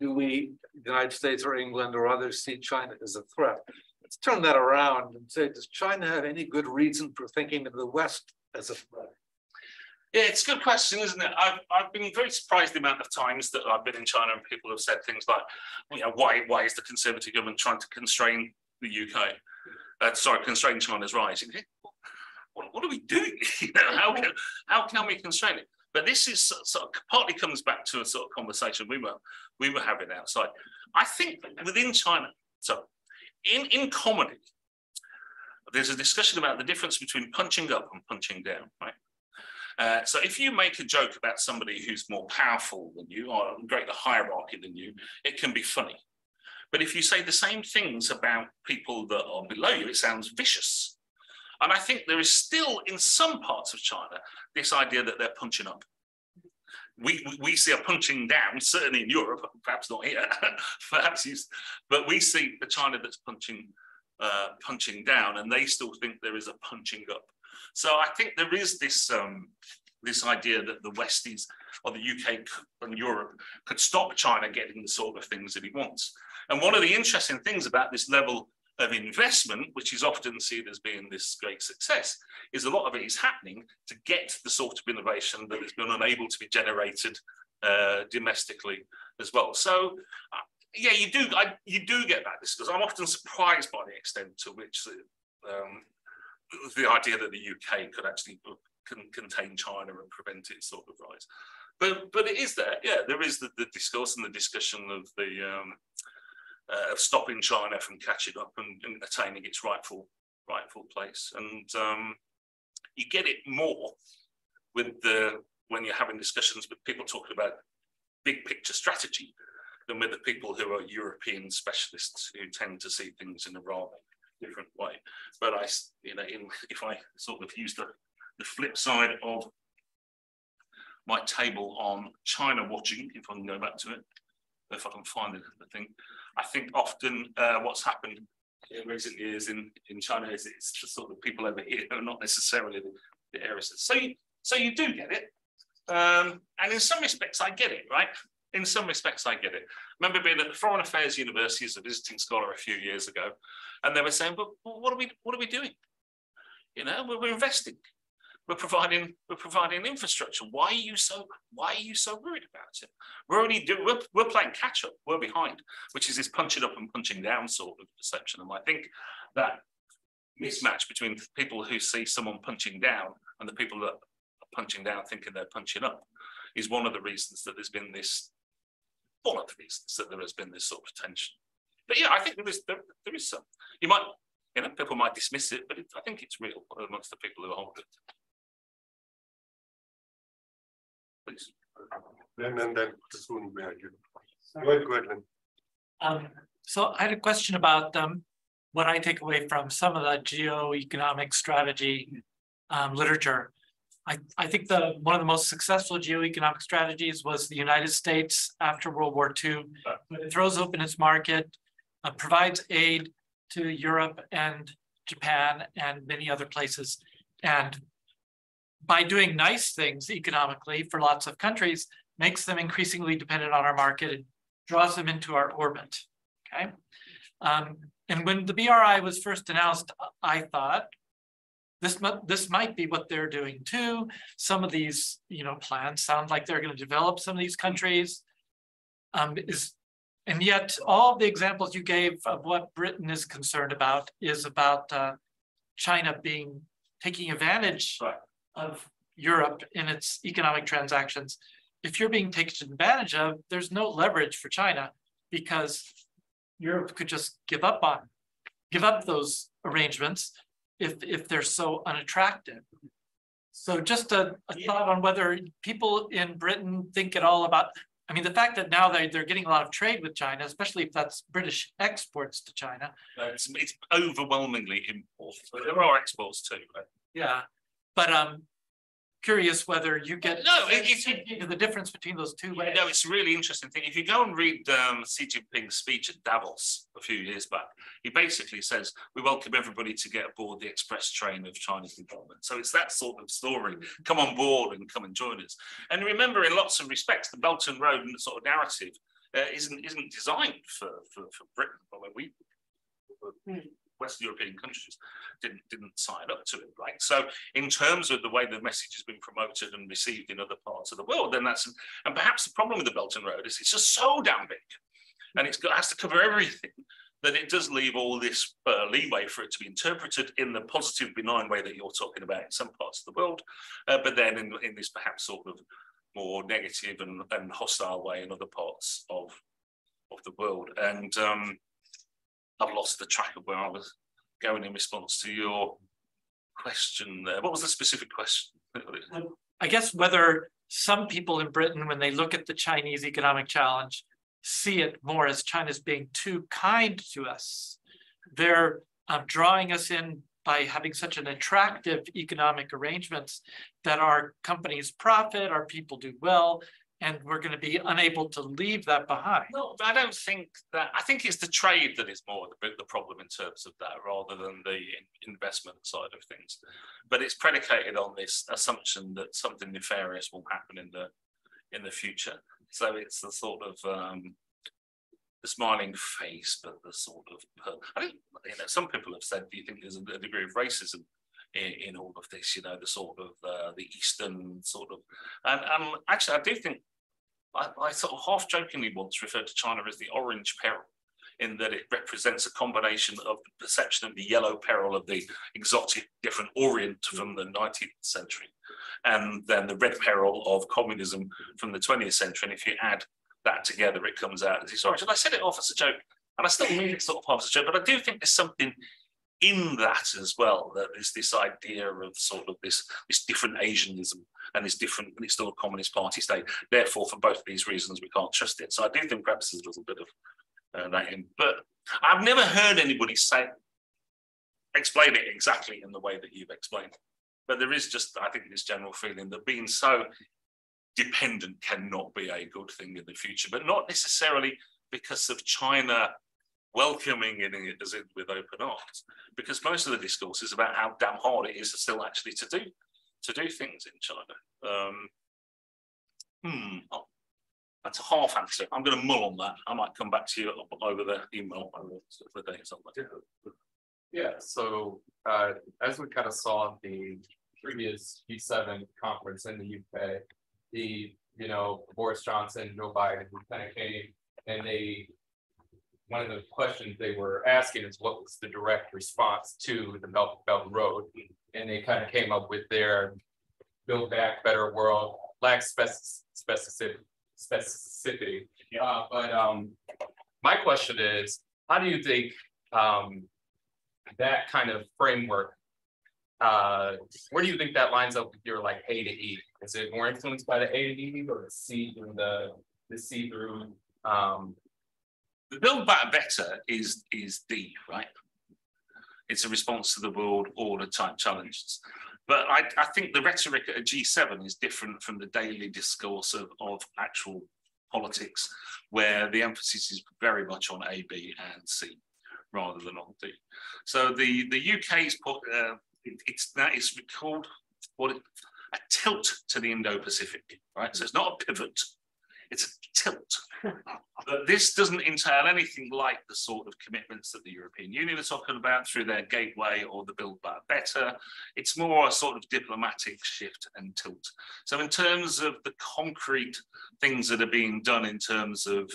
do we, the United States or England or others see China as a threat? Let's turn that around and say, does China have any good reason for thinking of the West as a threat? Yeah, it's a good question, isn't it? I've, I've been very surprised the amount of times that I've been in China and people have said things like, you know, why, why is the Conservative government trying to constrain the UK? Uh, sorry, constrain China's rise? What, what are we doing? you know, how can how can we constrain it? But this is sort of partly comes back to a sort of conversation we were we were having outside. I think within China, so in, in comedy, there's a discussion about the difference between punching up and punching down, right? Uh, so if you make a joke about somebody who's more powerful than you or greater hierarchy than you, it can be funny. But if you say the same things about people that are below you, it sounds vicious. And I think there is still, in some parts of China, this idea that they're punching up. We, we see a punching down, certainly in Europe, perhaps not here, perhaps, but we see a China that's punching, uh, punching down, and they still think there is a punching up. So I think there is this um, this idea that the West is, or the UK and Europe could stop China getting the sort of things that he wants. And one of the interesting things about this level of investment, which is often seen as being this great success, is a lot of it is happening to get the sort of innovation that has been unable to be generated uh, domestically as well. So, uh, yeah, you do I, you do get that because I'm often surprised by the extent to which um, the idea that the UK could actually can contain China and prevent its sort of rise. But but it is there, yeah. There is the, the discourse and the discussion of the um, uh, of stopping China from catching up and, and, attaining its rightful rightful place. And um, you get it more with the when you're having discussions with people talking about big picture strategy than with the people who are European specialists who tend to see things in a rather different way. But I, you know, in, if I sort of use the, the flip side of my table on China watching, if I can go back to it, if I can find it, I think, I think often uh, what's happened in recent years in, in China is it's the sort of people over here are not necessarily the, the areas. So you, so you do get it. Um, and in some respects, I get it, right? in some respects, I get it. I remember being at the Foreign Affairs University as a visiting scholar a few years ago, and they were saying, "But what are we? What are we doing? You know, we're, we're investing, we're providing, we're providing infrastructure. Why are you so? Why are you so worried about it? We're only doing, we're, we're playing catch up. We're behind, which is this punching up and punching down sort of perception. And I think that mismatch between people who see someone punching down and the people that are punching down thinking they're punching up is one of the reasons that there's been this one of the reasons that there has been this sort of tension. But yeah, I think there is there, there is some. You might, you know, people might dismiss it, but it, I think it's real amongst the people who hold it. Please. And then, then soon behind you. Go ahead, go ahead, Lynn. Um, so I had a question about um, what I take away from some of the geo-economic strategy um, literature. I, I think the one of the most successful geoeconomic strategies was the United States after World War II. It throws open its market, uh, provides aid to Europe and Japan and many other places. And by doing nice things economically for lots of countries, makes them increasingly dependent on our market and draws them into our orbit. Okay. Um, and when the BRI was first announced, I thought, this, this might be what they're doing too. Some of these, you know, plans sound like they're going to develop some of these countries. Um, is, and yet all the examples you gave of what Britain is concerned about is about uh, China being taking advantage right. Of Europe in its economic transactions. If you're being taken advantage of, there's no leverage for China because Europe could just give up on, give up those arrangements if, if they're so unattractive. So just a, a yeah. thought on whether people in Britain think at all about, I mean, the fact that now they, they're getting a lot of trade with China, especially if that's British exports to China. it's, it's overwhelmingly imports, but there are exports too. Right? Yeah, but um, curious whether you get no, it, the difference between those two. Yeah, no, it's a really interesting thing. If you go and read um, Xi Jinping's speech at Davos a few years back, he basically says we welcome everybody to get aboard the express train of Chinese development. So it's that sort of story. Come on board and come and join us. And remember, in lots of respects, the Belt and Road and the sort of narrative uh, isn't isn't designed for for, for Britain. Although we West European countries didn't didn't sign up to it, right? So in terms of the way the message has been promoted and received in other parts of the world, then that's and perhaps the problem with the Belt and Road is it's just so damn big, and it's got has to cover everything that it does leave all this uh, leeway for it to be interpreted in the positive, benign way that you're talking about in some parts of the world, uh, but then in, in this perhaps sort of more negative and, and hostile way in other parts of of the world. And um, I've lost the track of where I was going in response to your question there. What was the specific question? I guess whether some people in Britain, when they look at the Chinese economic challenge, see it more as China's being too kind to us. They're um, drawing us in by having such an attractive economic arrangements that our companies profit, our people do well, and we're going to be unable to leave that behind. No, I don't think that. I think it's the trade that is more the, the problem in terms of that, rather than the investment side of things. But it's predicated on this assumption that something nefarious will happen in the in the future. So it's the sort of um, the smiling face, but the sort of I think you know some people have said, do you think there's a, degree of racism in, in, all of this? You know, the sort of uh, the Eastern sort of, and um, actually, I do think I, I sort of half jokingly once referred to China as the orange peril in that it represents a combination of the perception of the yellow peril of the exotic different orient from the 19th century and then the red peril of communism from the 20th century. And if you add that together it comes out as and I said it off as a joke and I still mean it sort of half as a joke but I do think there's something in that as well that there's this idea of sort of this this different Asianism and it's different and it's still a communist party state. Therefore, for both of these reasons, we can't trust it. So I do think perhaps there's a little bit of uh, that in. But I've never heard anybody say explain it exactly in the way that you've explained. But there is just, I think, this general feeling that being so dependent cannot be a good thing in the future, but not necessarily because of China welcoming it as it with open arms, because most of the discourse is about how damn hard it is still actually to do to do things in China. Um, hmm, oh, that's a half answer. I'm going to mull on that. I might come back to you over the email the days on that. Yeah, so uh, as we kind of saw the previous G7 conference in the UK, the you know Boris Johnson, Joe Biden, kind of came and they one of the questions they were asking is what was the direct response to the Belt Belt Road, and they kind of came up with their build back better world, lack specific specificity. Yeah. Uh, but um, my question is, how do you think um, that kind of framework? Uh, where do you think that lines up with your like A to E? Is it more influenced by the A to E or the C through the the C through um, the build back better is is D, right? It's a response to the world order type challenges. But I, I think the rhetoric at a G7 is different from the daily discourse of, of actual politics, where the emphasis is very much on A, B, and C rather than on D. So the, the UK's, uh, it, it's that is called what it, a tilt to the Indo-Pacific, right? So it's not a pivot, it's a tilt. but this doesn't entail anything like the sort of commitments that the European Union are talking about through their gateway or the Build Back Better. It's more a sort of diplomatic shift and tilt. So in terms of the concrete things that are being done in terms of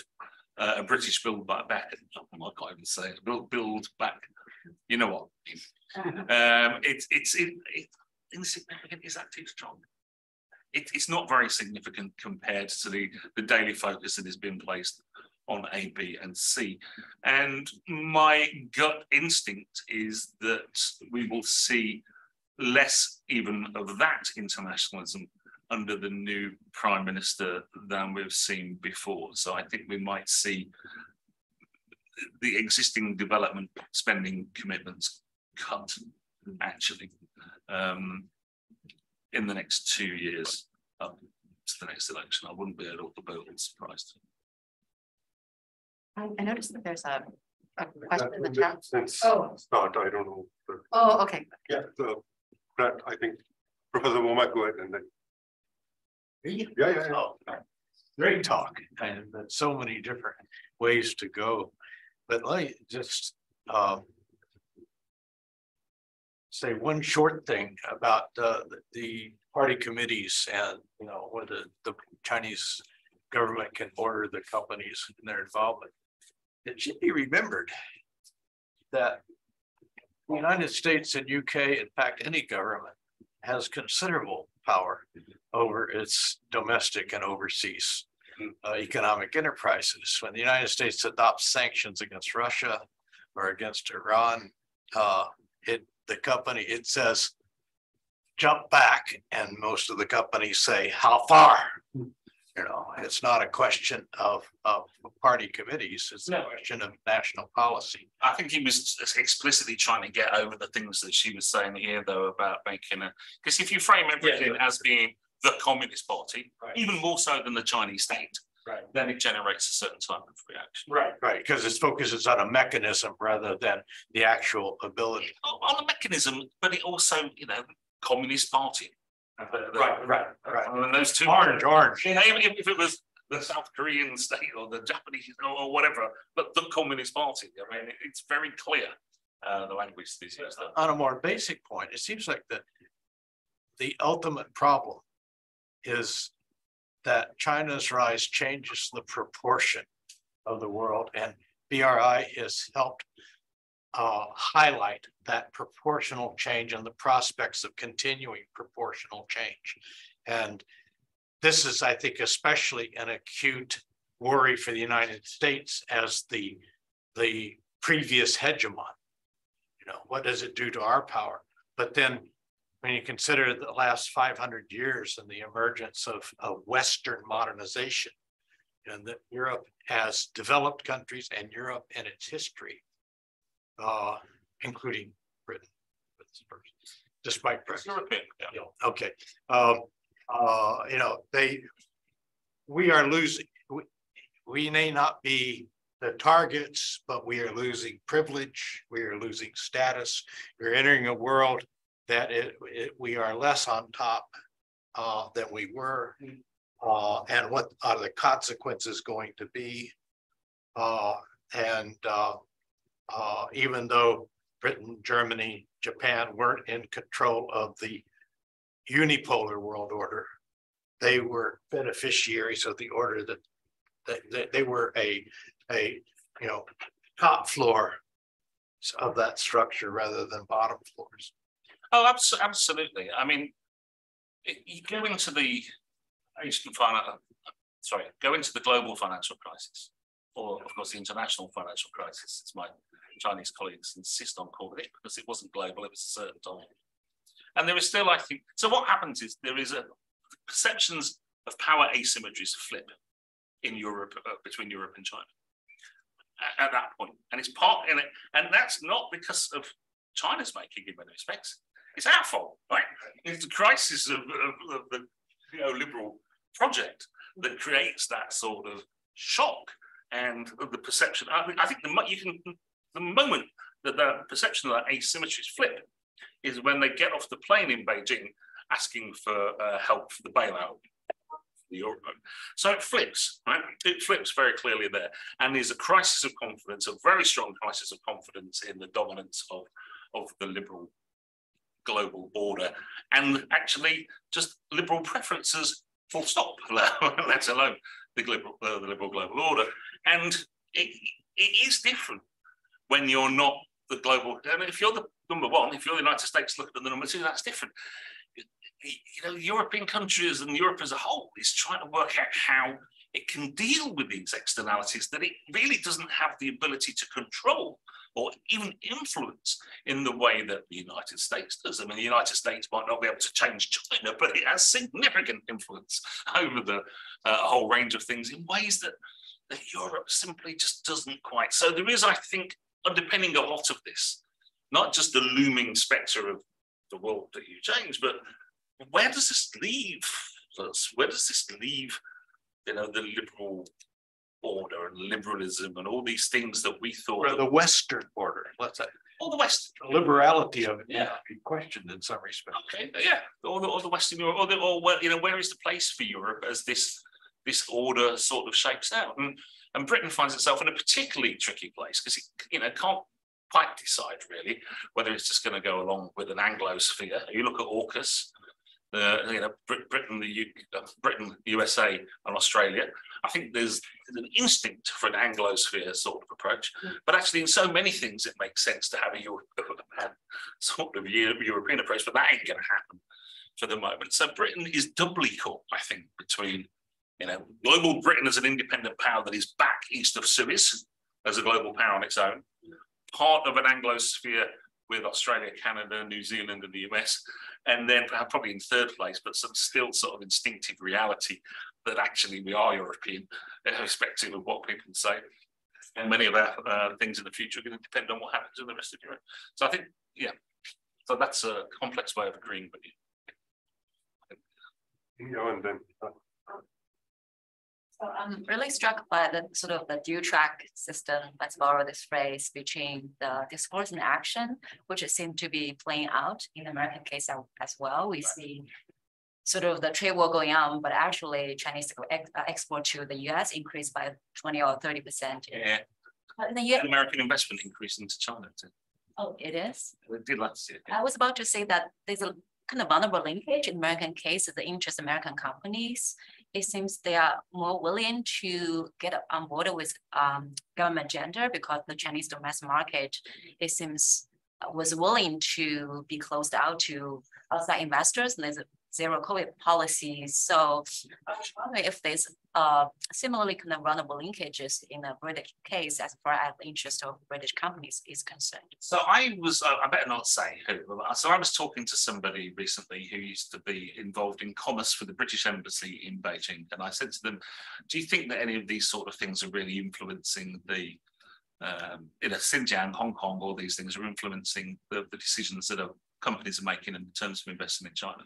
uh, a British Build Back Better, I can't even say it, build, build back, you know what? um, it's it's it, it, insignificant is that too strong? It, it's not very significant compared to the, the daily focus that has been placed on A, B, and C. And my gut instinct is that we will see less even of that internationalism under the new prime minister than we've seen before. So I think we might see the existing development spending commitments cut actually. Um, in the next two years up to the next election. I wouldn't be at all surprised. I, I noticed that there's a, a question in the chat. Since Oh. start, I don't know. but- Oh, okay. Yeah, so, Brett, I think Professor Womack, go ahead and then. Yeah, yeah, yeah. Oh, Great talk, and so many different ways to go, but let me just, um. Say one short thing about uh the party committees and, you know, whether the Chinese. Government can order the companies in their involvement. It should be remembered that the United States and UK, in fact, any government has considerable power over its domestic and overseas uh, economic enterprises. When the United States adopts sanctions against Russia or against Iran, uh, it, the company, it says, jump back, and most of the companies say, how far? You know, it's not a question of, of party committees, it's a No. question of national policy. I think he was explicitly trying to get over the things that she was saying here, though, about making a, because if you frame everything as being the Communist Party, Right. even more so than the Chinese state, Right. then it generates a certain type of reaction. Right. Right, because it focuses on a mechanism rather than the actual ability. On on a mechanism, but it also, you know, Communist Party. right, right. Right. And those two. Orange, orange. Yeah, even if if it was the South Korean state or the Japanese or or whatever, but the Communist Party, I mean, it- it's very clear. Uh, the language these days. On a more basic point, it seems like the the ultimate problem is that China's rise changes the proportion of the world and BRI has helped uh, highlight that proportional change and the prospects of continuing proportional change. And this is, I think, especially an acute worry for the United States as the, the previous hegemon. You know, what does it do to our power? But then when you consider the last five hundred years and the emergence of, of Western modernization, and that Europe has developed countries and Europe and its history, uh, including Britain, despite Brexit. Yeah. okay, um, uh, you know, they. We are losing, we, we may not be the targets, but we are losing privilege, we are losing status. We're entering a world that it, it, we are less on top. Uh, than we were. Uh, and what are the consequences going to be? Uh, and, uh, uh, even though Britain, Germany, Japan weren't in control of the unipolar world order. They were beneficiaries of the order that, that, that they were a, a, you know, top floor of that structure rather than bottom floors. Oh, abs- absolutely. I mean, you go into the, Asian finan- sorry, go into the global financial crisis, or of course, the international financial crisis, as my Chinese colleagues insist on calling it, because it wasn't global, it was a certain time. And there is still, I think, so what happens is there is a perceptions of power asymmetries flip in Europe, uh, between Europe and China. a- At, that point, and it's part in it, and that's not because of China's making in many respects. It's our fault, right? It's the crisis of, of, of the neoliberal project that creates that sort of shock and the perception. I, mean, I think the you can the moment that the perception of that asymmetry is flip is when they get off the plane in Beijing asking for uh, help for the bailout. The Eurozone. So it flips, right? It flips very clearly there. And there's a crisis of confidence, a very strong crisis of confidence in the dominance of, of the liberal global order and actually just liberal preferences full stop, let alone the liberal, uh, the liberal global order. And it, it is different when you're not the global, I mean, if you're the number one, if you're the United States looking at the number two, that's different. You know, European countries and Europe as a whole is trying to work out how it can deal with these externalities that it really doesn't have the ability to control or even influence in the way that the United States does. I mean, the United States might not be able to change China, but it has significant influence over the uh, whole range of things in ways that, that Europe simply just doesn't quite. So there is, I think, underpinning a lot of this, not just the looming spectre of the world that you change, but where does this leave us? Where does this leave, you know, the liberal order and liberalism and all these things that we thought Or the Western order, let's say, all the West, the liberality of it may Yeah. be questioned in some respects. okay, yeah, all the, all the Western Europe, or the, or where, you know, where is the place for Europe as this, this order sort of shapes out? And, and Britain finds itself in a particularly tricky place because it, you know, can't quite decide really whether it's just going to go along with an Anglosphere. You look at AUKUS, the, you know, Britain, the U, uh, Britain, USA and Australia I think there's, there's an instinct for an Anglosphere sort of approach, mm. but actually in so many things it makes sense to have a European sort of European approach, but that ain't going to happen for the moment. So Britain is doubly caught, I think, between you know global Britain as an independent power that is back east of Suez as a global power on its own, part of an Anglosphere with Australia, Canada, New Zealand, and the US, and then probably in third place, but some still sort of instinctive reality that actually we are European, irrespective of what people say. And many of our uh, things in the future are going to depend on what happens in the rest of Europe. So I think, yeah, so that's a complex way of agreeing, but Yeah, and then, uh, So I'm really struck by the sort of the dual track system, let's borrow this phrase, between the discourse and action, which it seemed to be playing out in the American case as well. We see sort of the trade war going on, but actually Chinese uh, export to the US increased by twenty or thirty percent. yeah, But in the US, American investment increased into China too. oh, it is. We did last year. I was about to say that there's a kind of vulnerable linkage in American case of the interest American companies. It seems they are more willing to get on board with um government agenda because the Chinese domestic market, it seems was willing to be closed out to outside investors. There's zero COVID policies. So I was wondering if there's uh similarly kind of vulnerable linkages in the British case as far as the interest of British companies is concerned. So I was, uh, I better not say who, so I was talking to somebody recently who used to be involved in commerce for the British Embassy in Beijing. And I said to them, do you think that any of these sort of things are really influencing the, um, in a Xinjiang, Hong Kong, all these things are influencing the, the decisions that are, companies are making in terms of investing in China?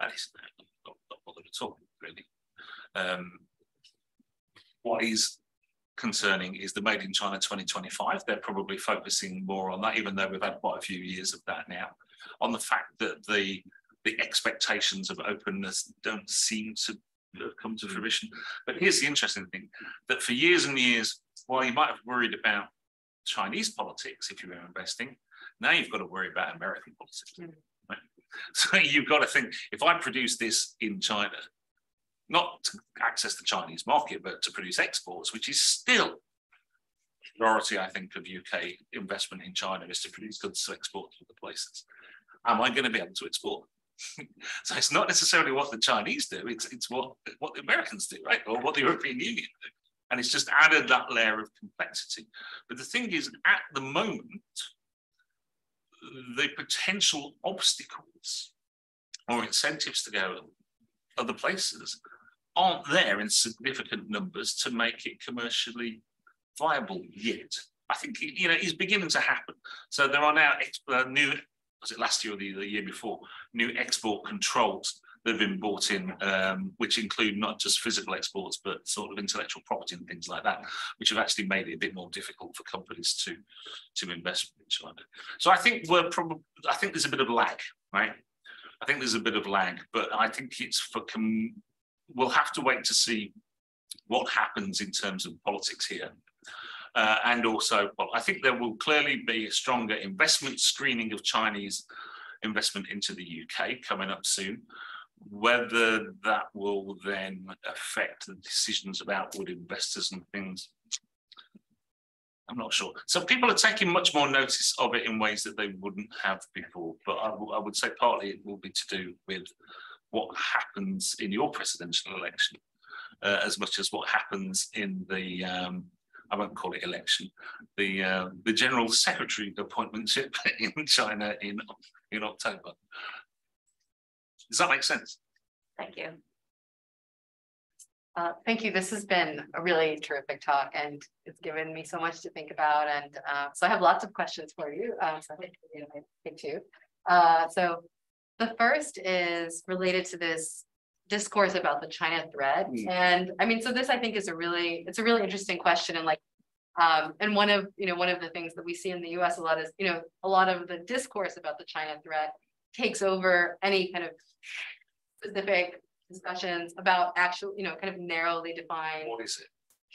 Said, "No, not, not bothered at all, really. Um, what is concerning is the Made in China 2025. They're probably focusing more on that, even though we've had quite a few years of that now, on the fact that the the expectations of openness don't seem to have come to fruition. But here's the interesting thing: that for years and years, while you might have worried about Chinese politics if you were investing, now you've got to worry about American politics. Right? Mm. So you've got to think: if I produce this in China, not to access the Chinese market, but to produce exports, which is still majority, I think, of UK investment in China is to produce goods to export to other places. Am I going to be able to export? so it's not necessarily what the Chinese do; it's it's what what the Americans do, right, or what the European Union do, and it's just added that layer of complexity. But the thing is, at the moment, the potential obstacles or incentives to go other places aren't there in significant numbers to make it commercially viable yet. I think you know it's beginning to happen. So there are now uh, new, was it last year or the, the year before, new export controls that have been brought in, um, which include not just physical exports but sort of intellectual property and things like that, which have actually made it a bit more difficult for companies to to invest in China. So I think we're probably, I think there's a bit of lag, right? I think there's a bit of lag, but I think it's for we'll have to wait to see what happens in terms of politics here. Uh, and also, well, I think there will clearly be a stronger investment screening of Chinese investment into the UK coming up soon. Whether that will then affect the decisions of outward investors and things, I'm not sure. So people are taking much more notice of it in ways that they wouldn't have before. But I would say partly it will be to do with what happens in your presidential election, uh, as much as what happens in the um, I won't call it election, the uh, the general secretary appointmentship in China in in October. Does that make sense? Thank you. Uh, thank you. This has been a really terrific talk and it's given me so much to think about. And, uh, so I have lots of questions for you. Um, so I think, you think. Uh, so the first is related to this discourse about the China threat. Mm. And I mean, so this I think is a really, it's a really interesting question and like, um, and one of, you know, one of the things that we see in the US a lot is, you know, a lot of the discourse about the China threat takes over any kind of specific discussions about actual, you know, kind of narrowly defined What is it?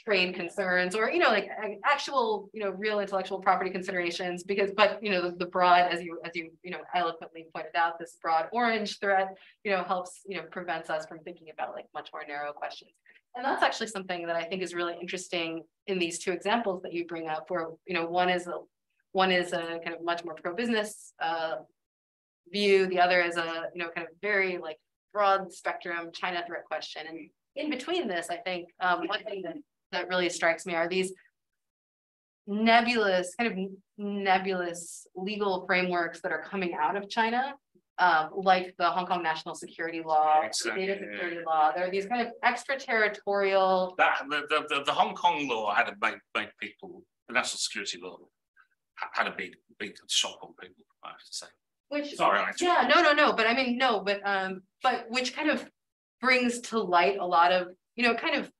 trade concerns or, you know, like actual, you know, real intellectual property considerations because, but, you know, the, the broad, as you, as you, you know, eloquently pointed out, this broad orange threat, you know, helps, you know, prevents us from thinking about like much more narrow questions. And that's actually something that I think is really interesting in these two examples that you bring up, where, you know, one is a, one is a kind of much more pro-business uh. View, the other as a, you know, kind of very like broad spectrum China threat question, and in between this, I think, um, one thing that, that really strikes me are these. Nebulous, kind of nebulous legal frameworks that are coming out of China. Um, like the Hong Kong National Security Law, Exactly, data security law, there are these kind of extraterritorial. That, the, the, the, the Hong Kong law had a big, big people, the national security law. Had a big, big shock on people, I have to say. Which, Sorry, I. yeah, no, no, no, but I mean, no, but, um, but which kind of brings to light a lot of, you know, kind of.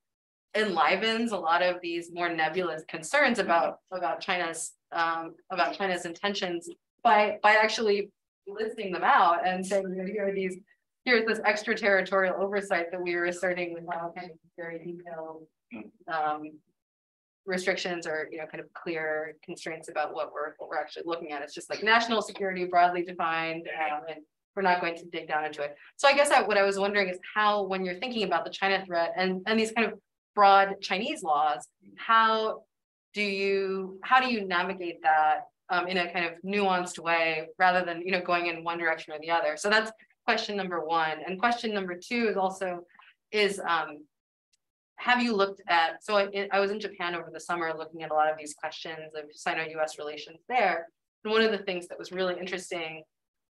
Enlivens a lot of these more nebulous concerns about, about China's, um, about China's intentions. By, by actually listing them out and saying, you know, here are these, here's this extraterritorial oversight that we were asserting without of very detailed. Um, restrictions or, you know, kind of clear constraints about what we're, what we're actually looking at. It's just like national security broadly defined, um, and we're not going to dig down into it. So I guess I, what I was wondering is how, when you're thinking about the China threat and, and these kind of broad Chinese laws, how do you, how do you navigate that um, in a kind of nuanced way rather than, you know, going in one direction or the other? So that's question number one. And question number two is also, is, um, have you looked at, so I, I was in Japan over the summer looking at a lot of these questions of Sino-US relations there. And one of the things that was really interesting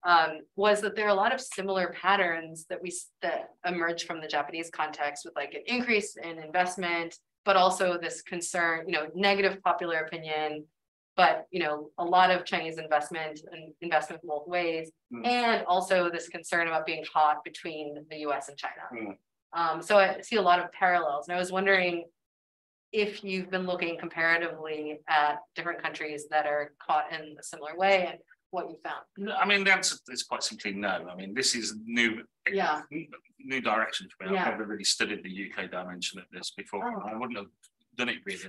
um, was that there are a lot of similar patterns that we, that emerge from the Japanese context with like an increase in investment, but also this concern, you know, negative popular opinion. But, you know, a lot of Chinese investment and investment both ways, Mm. and also this concern about being caught between the US and China. Mm. Um, so I see a lot of parallels, and I was wondering if you've been looking comparatively at different countries that are caught in a similar way and what you found. No, I mean, the answer is quite simply no. I mean, this is new. Yeah. New direction for me. I've Yeah. never really studied the UK dimension of this before. Oh. I wouldn't have done it really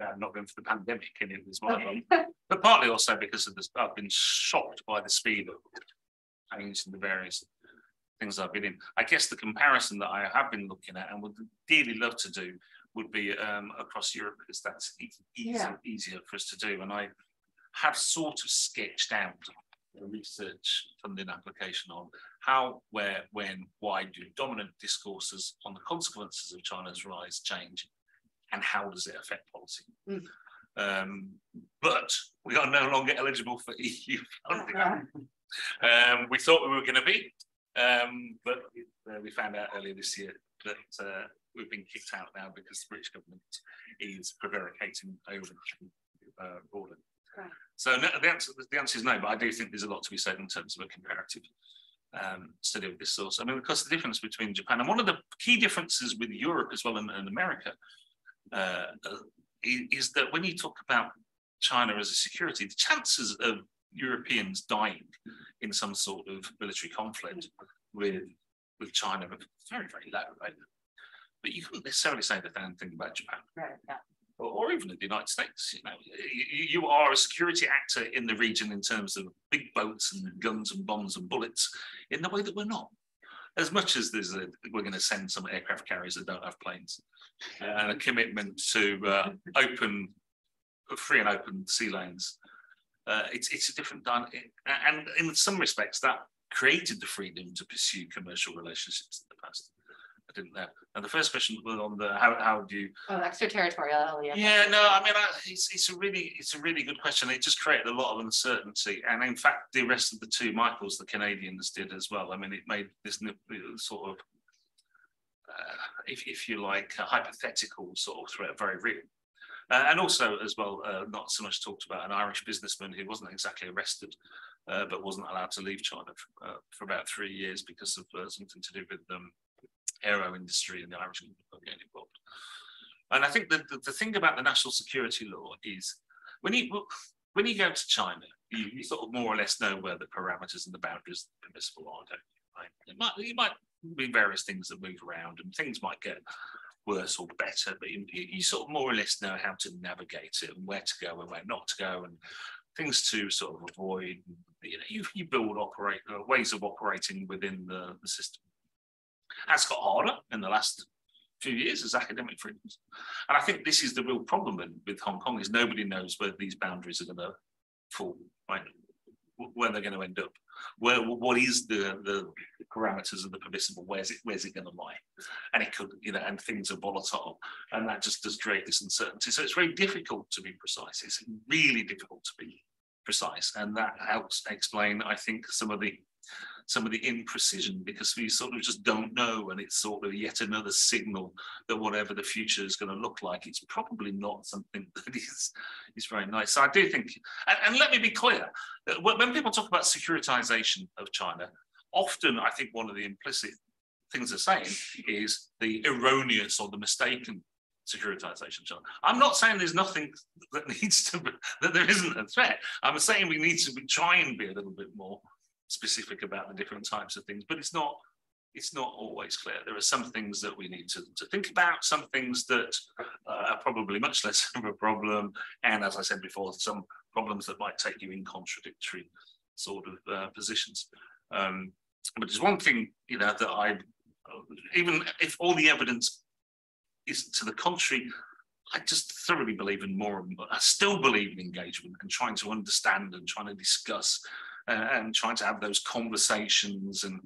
had not been for the pandemic and it was one of them. Okay. But partly also because of this, I've been shocked by the speed of change in the various things I've been in. I guess the comparison that I have been looking at and would dearly love to do would be um across Europe because that's e- easier, easier for us to do. And I have sort of sketched out a research funding application on how, where, when, why do dominant discourses on the consequences of China's rise change and how does it affect policy? Mm. Um, but we are no longer eligible for EU funding. Uh, Um, we thought we were going to be, um, but uh, we found out earlier this year that uh, we've been kicked out now because the British government is prevaricating over the uh. Right. So no, the answer, the answer is no, but I do think there's a lot to be said in terms of a comparative um, study of this source. I mean, because the difference between Japan and one of the key differences with Europe as well and, and America uh, is that when you talk about China as a security, the chances of Europeans dying in some sort of military conflict with with China are very, very low, right? But you couldn't necessarily say the same thing about Japan Right, yeah. or, or even in the United States. You know, you, you are a security actor in the region in terms of big boats and guns and bombs and bullets, in the way that we're not. As much as there's a, we're going to send some aircraft carriers that don't have planes, uh, and a commitment to uh, open, free and open sea lanes. Uh, it's it's a different dynamic, and in some respects that created the freedom to pursue commercial relationships in the past. I didn't know. And the first question was on the how how do you Oh, extraterritorial, yeah. yeah, no, I mean, I, it's, it's a really, it's a really good question. It just created a lot of uncertainty. And in fact, the rest of the two Michaels, the Canadians did as well. I mean, it made this sort of, uh, if, if you like, a hypothetical sort of threat very real. Uh, and also, as well, uh, not so much talked about an Irish businessman who wasn't exactly arrested, uh, but wasn't allowed to leave China for, uh, for about three years because of uh, something to do with um, aero industry and the Irish government getting involved. And I think that the, the thing about the national security law is when you when you go to China, you, you sort of more or less know where the parameters and the boundaries permissible are, don't you? Right? Might it might be various things that move around and things might get worse or better, but you, you sort of more or less know how to navigate it and where to go and where not to go and things to sort of avoid. You know, you, you build operate uh, ways of operating within the, the system. That's got harder in the last few years as academic freedoms. And I think this is the real problem with, with Hong Kong is nobody knows where these boundaries are going to fall, right? Where they're going to end up. Where what is the the parameters of the permissible? Where's it where's it going to lie? And it could, you know, and things are volatile, and that just does create this uncertainty. So it's very difficult to be precise. It's really difficult to be precise, and that helps explain, I think, some of the some of the imprecision because we sort of just don't know and it's sort of yet another signal that whatever the future is going to look like it's probably not something that is is very nice so i do think and, and let me be clear when people talk about securitization of china often i think one of the implicit things they're saying is the erroneous or the mistaken securitization. I'm not saying there's nothing that needs to be, that there isn't a threat. I'm saying we need to be, try and be a little bit more specific about the different types of things, but it's not it's not always clear. There are some things that we need to, to think about, some things that uh, are probably much less of a problem, and as I said before, some problems that might take you in contradictory sort of uh, positions. Um, but there's one thing, you know, that I, even if all the evidence is to the contrary, I just thoroughly believe in more. I still believe in engagement and trying to understand and trying to discuss uh, and trying to have those conversations and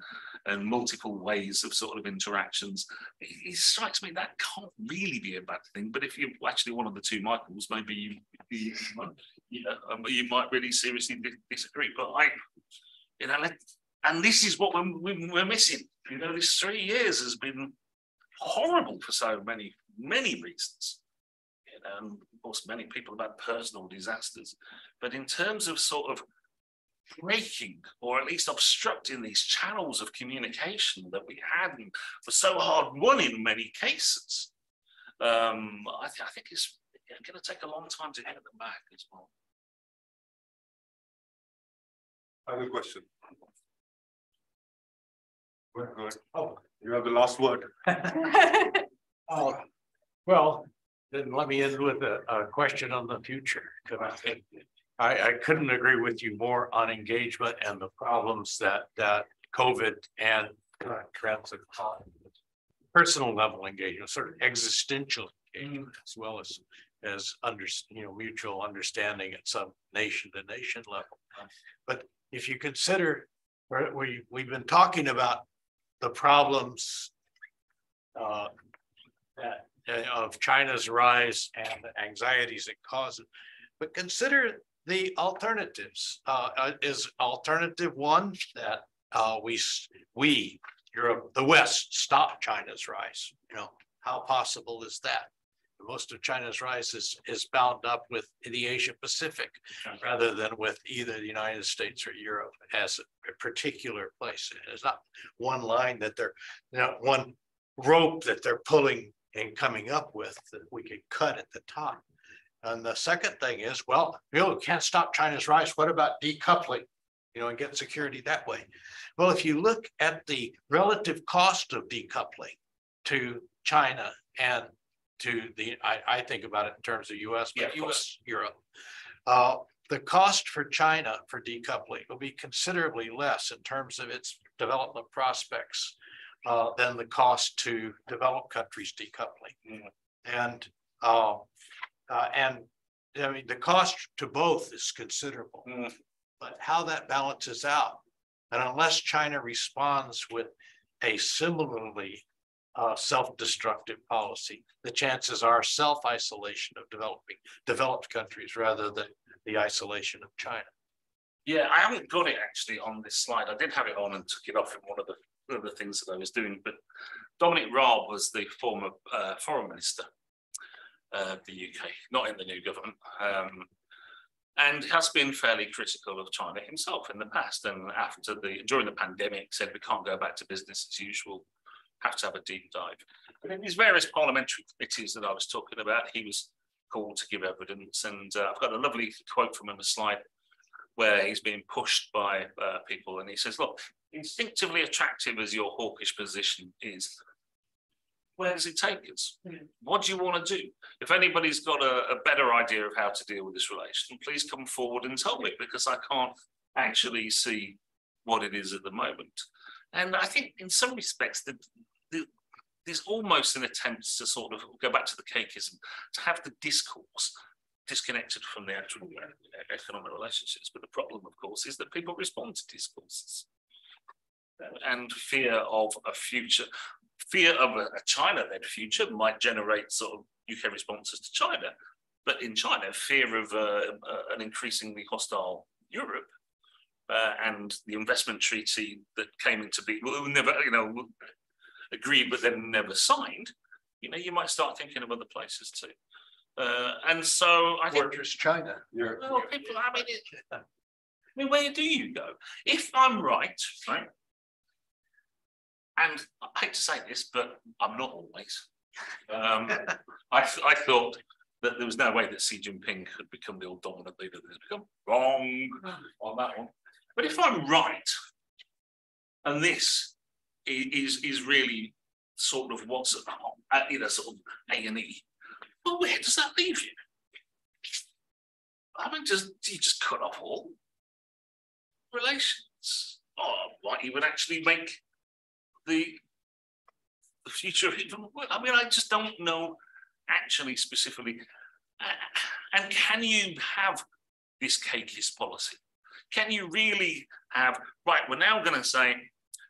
and multiple ways of sort of interactions. It, it, strikes me that can't really be a bad thing. But if you're actually one of the two Michaels, maybe you you, you know um, you might really seriously disagree. But I, you know, and this is what we're, we're missing. You know, this three years has been horrible for so many many reasons. You know, and of course, many people have had personal disasters. But in terms of sort of breaking or at least obstructing these channels of communication that we had and were so hard won in many cases. Um, I, th I think it's going to take a long time to get them back as well. Final question. Oh, you have the last word. oh, well, then let me end with a, a question on the future. I, I couldn't agree with you more on engagement and the problems that, that COVID and trends have. Personal level engagement, sort of existential engagement, as well as, as under, you know, mutual understanding at some nation to nation level. But if you consider, we, we've been talking about the problems uh, that, uh, of China's rise and the anxieties it causes. But consider the alternatives uh, uh, is alternative one that uh, we we Europe, the West, stop China's rise. You know, how possible is that? Most of China's rise is, is bound up with the Asia Pacific rather than with either the United States or Europe as a particular place. It's not one line that they're, you know, one rope that they're pulling and coming up with that we could cut at the top. And the second thing is, well, you know, can't stop China's rise. What about decoupling? You know, and get security that way. Well, if you look at the relative cost of decoupling to China and to the, I, I think about it in terms of US, but yeah, US, Europe. Uh, the cost for China for decoupling will be considerably less in terms of its development prospects uh, than the cost to developed countries decoupling. Mm. And uh, uh, and I mean, the cost to both is considerable, mm. but how that balances out, and unless China responds with a similarly uh, self-destructive policy, the chances are self-isolation of developing developed countries rather than the isolation of China. Yeah, I haven't got it actually on this slide. I did have it on and took it off in one of the, one of the things that I was doing, but Dominic Raab was the former uh, foreign minister uh, the UK, not in the new government, um, and has been fairly critical of China himself in the past. And after the during the pandemic, said we can't go back to business as usual, have to have a deep dive. But in these various parliamentary committees that I was talking about, he was called to give evidence. And uh, I've got a lovely quote from him, a slide where he's being pushed by uh, people, and he says, "Look, instinctively attractive as your hawkish position is, where does it take us? What do you want to do? If anybody's got a, a, better idea of how to deal with this relation, please come forward and tell me because I can't actually see what it is at the moment. And I think in some respects, the, the, there's almost an attempt to sort of go back to the cakeism, to have the discourse disconnected from the actual uh, economic relationships. But the problem, of course, is that people respond to discourses and fear of a future, fear of a, China-led future might generate sort of UK responses to China. But in China, fear of uh, uh, an increasingly hostile Europe uh, and the investment treaty that came into being, well, never, you know, agreed but then never signed, you know, you might start thinking of other places too. Uh, and so I think. Fortress China. Europe, Well, people, I mean, it, I mean, where do you go? If I'm right, right? And I hate to say this, but I'm not always. Um, I, I thought that there was no way that Xi Jinping could become the all dominant leader that become wrong on that one. But if I'm right, and this is, is really sort of what's, uh, you know, sort of A and E, well, where does that leave you? I mean, just you just cut off all relations, or might even actually make the the future even. I mean, I just don't know actually specifically. Uh, and can you have this cakeist policy? Can you really have right? We're now going to say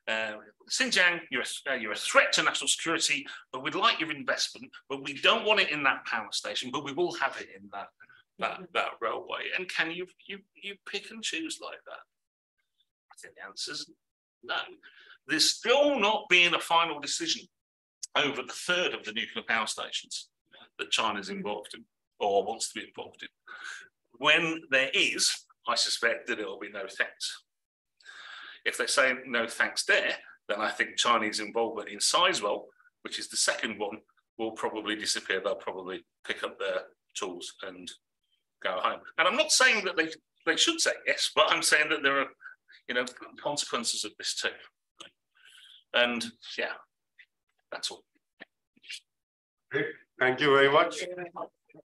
uh, Xinjiang, you're a, uh, you're a threat to national security, but we'd like your investment, but we don't want it in that power station, but we will have it in that that, that railway. And can you you you pick and choose like that? I think the answer is no. There's still not being a final decision over the third of the nuclear power stations that China's mm-hmm. involved in or wants to be involved in. When there is, I suspect that it will be no thanks. If they say no thanks there, then I think Chinese involvement in Sizewell, which is the second one, will probably disappear. They'll probably pick up their tools and go home. And I'm not saying that they, they should say yes, but I'm saying that there are, you know, consequences of this too. And yeah, that's all. Great. Thank you very much.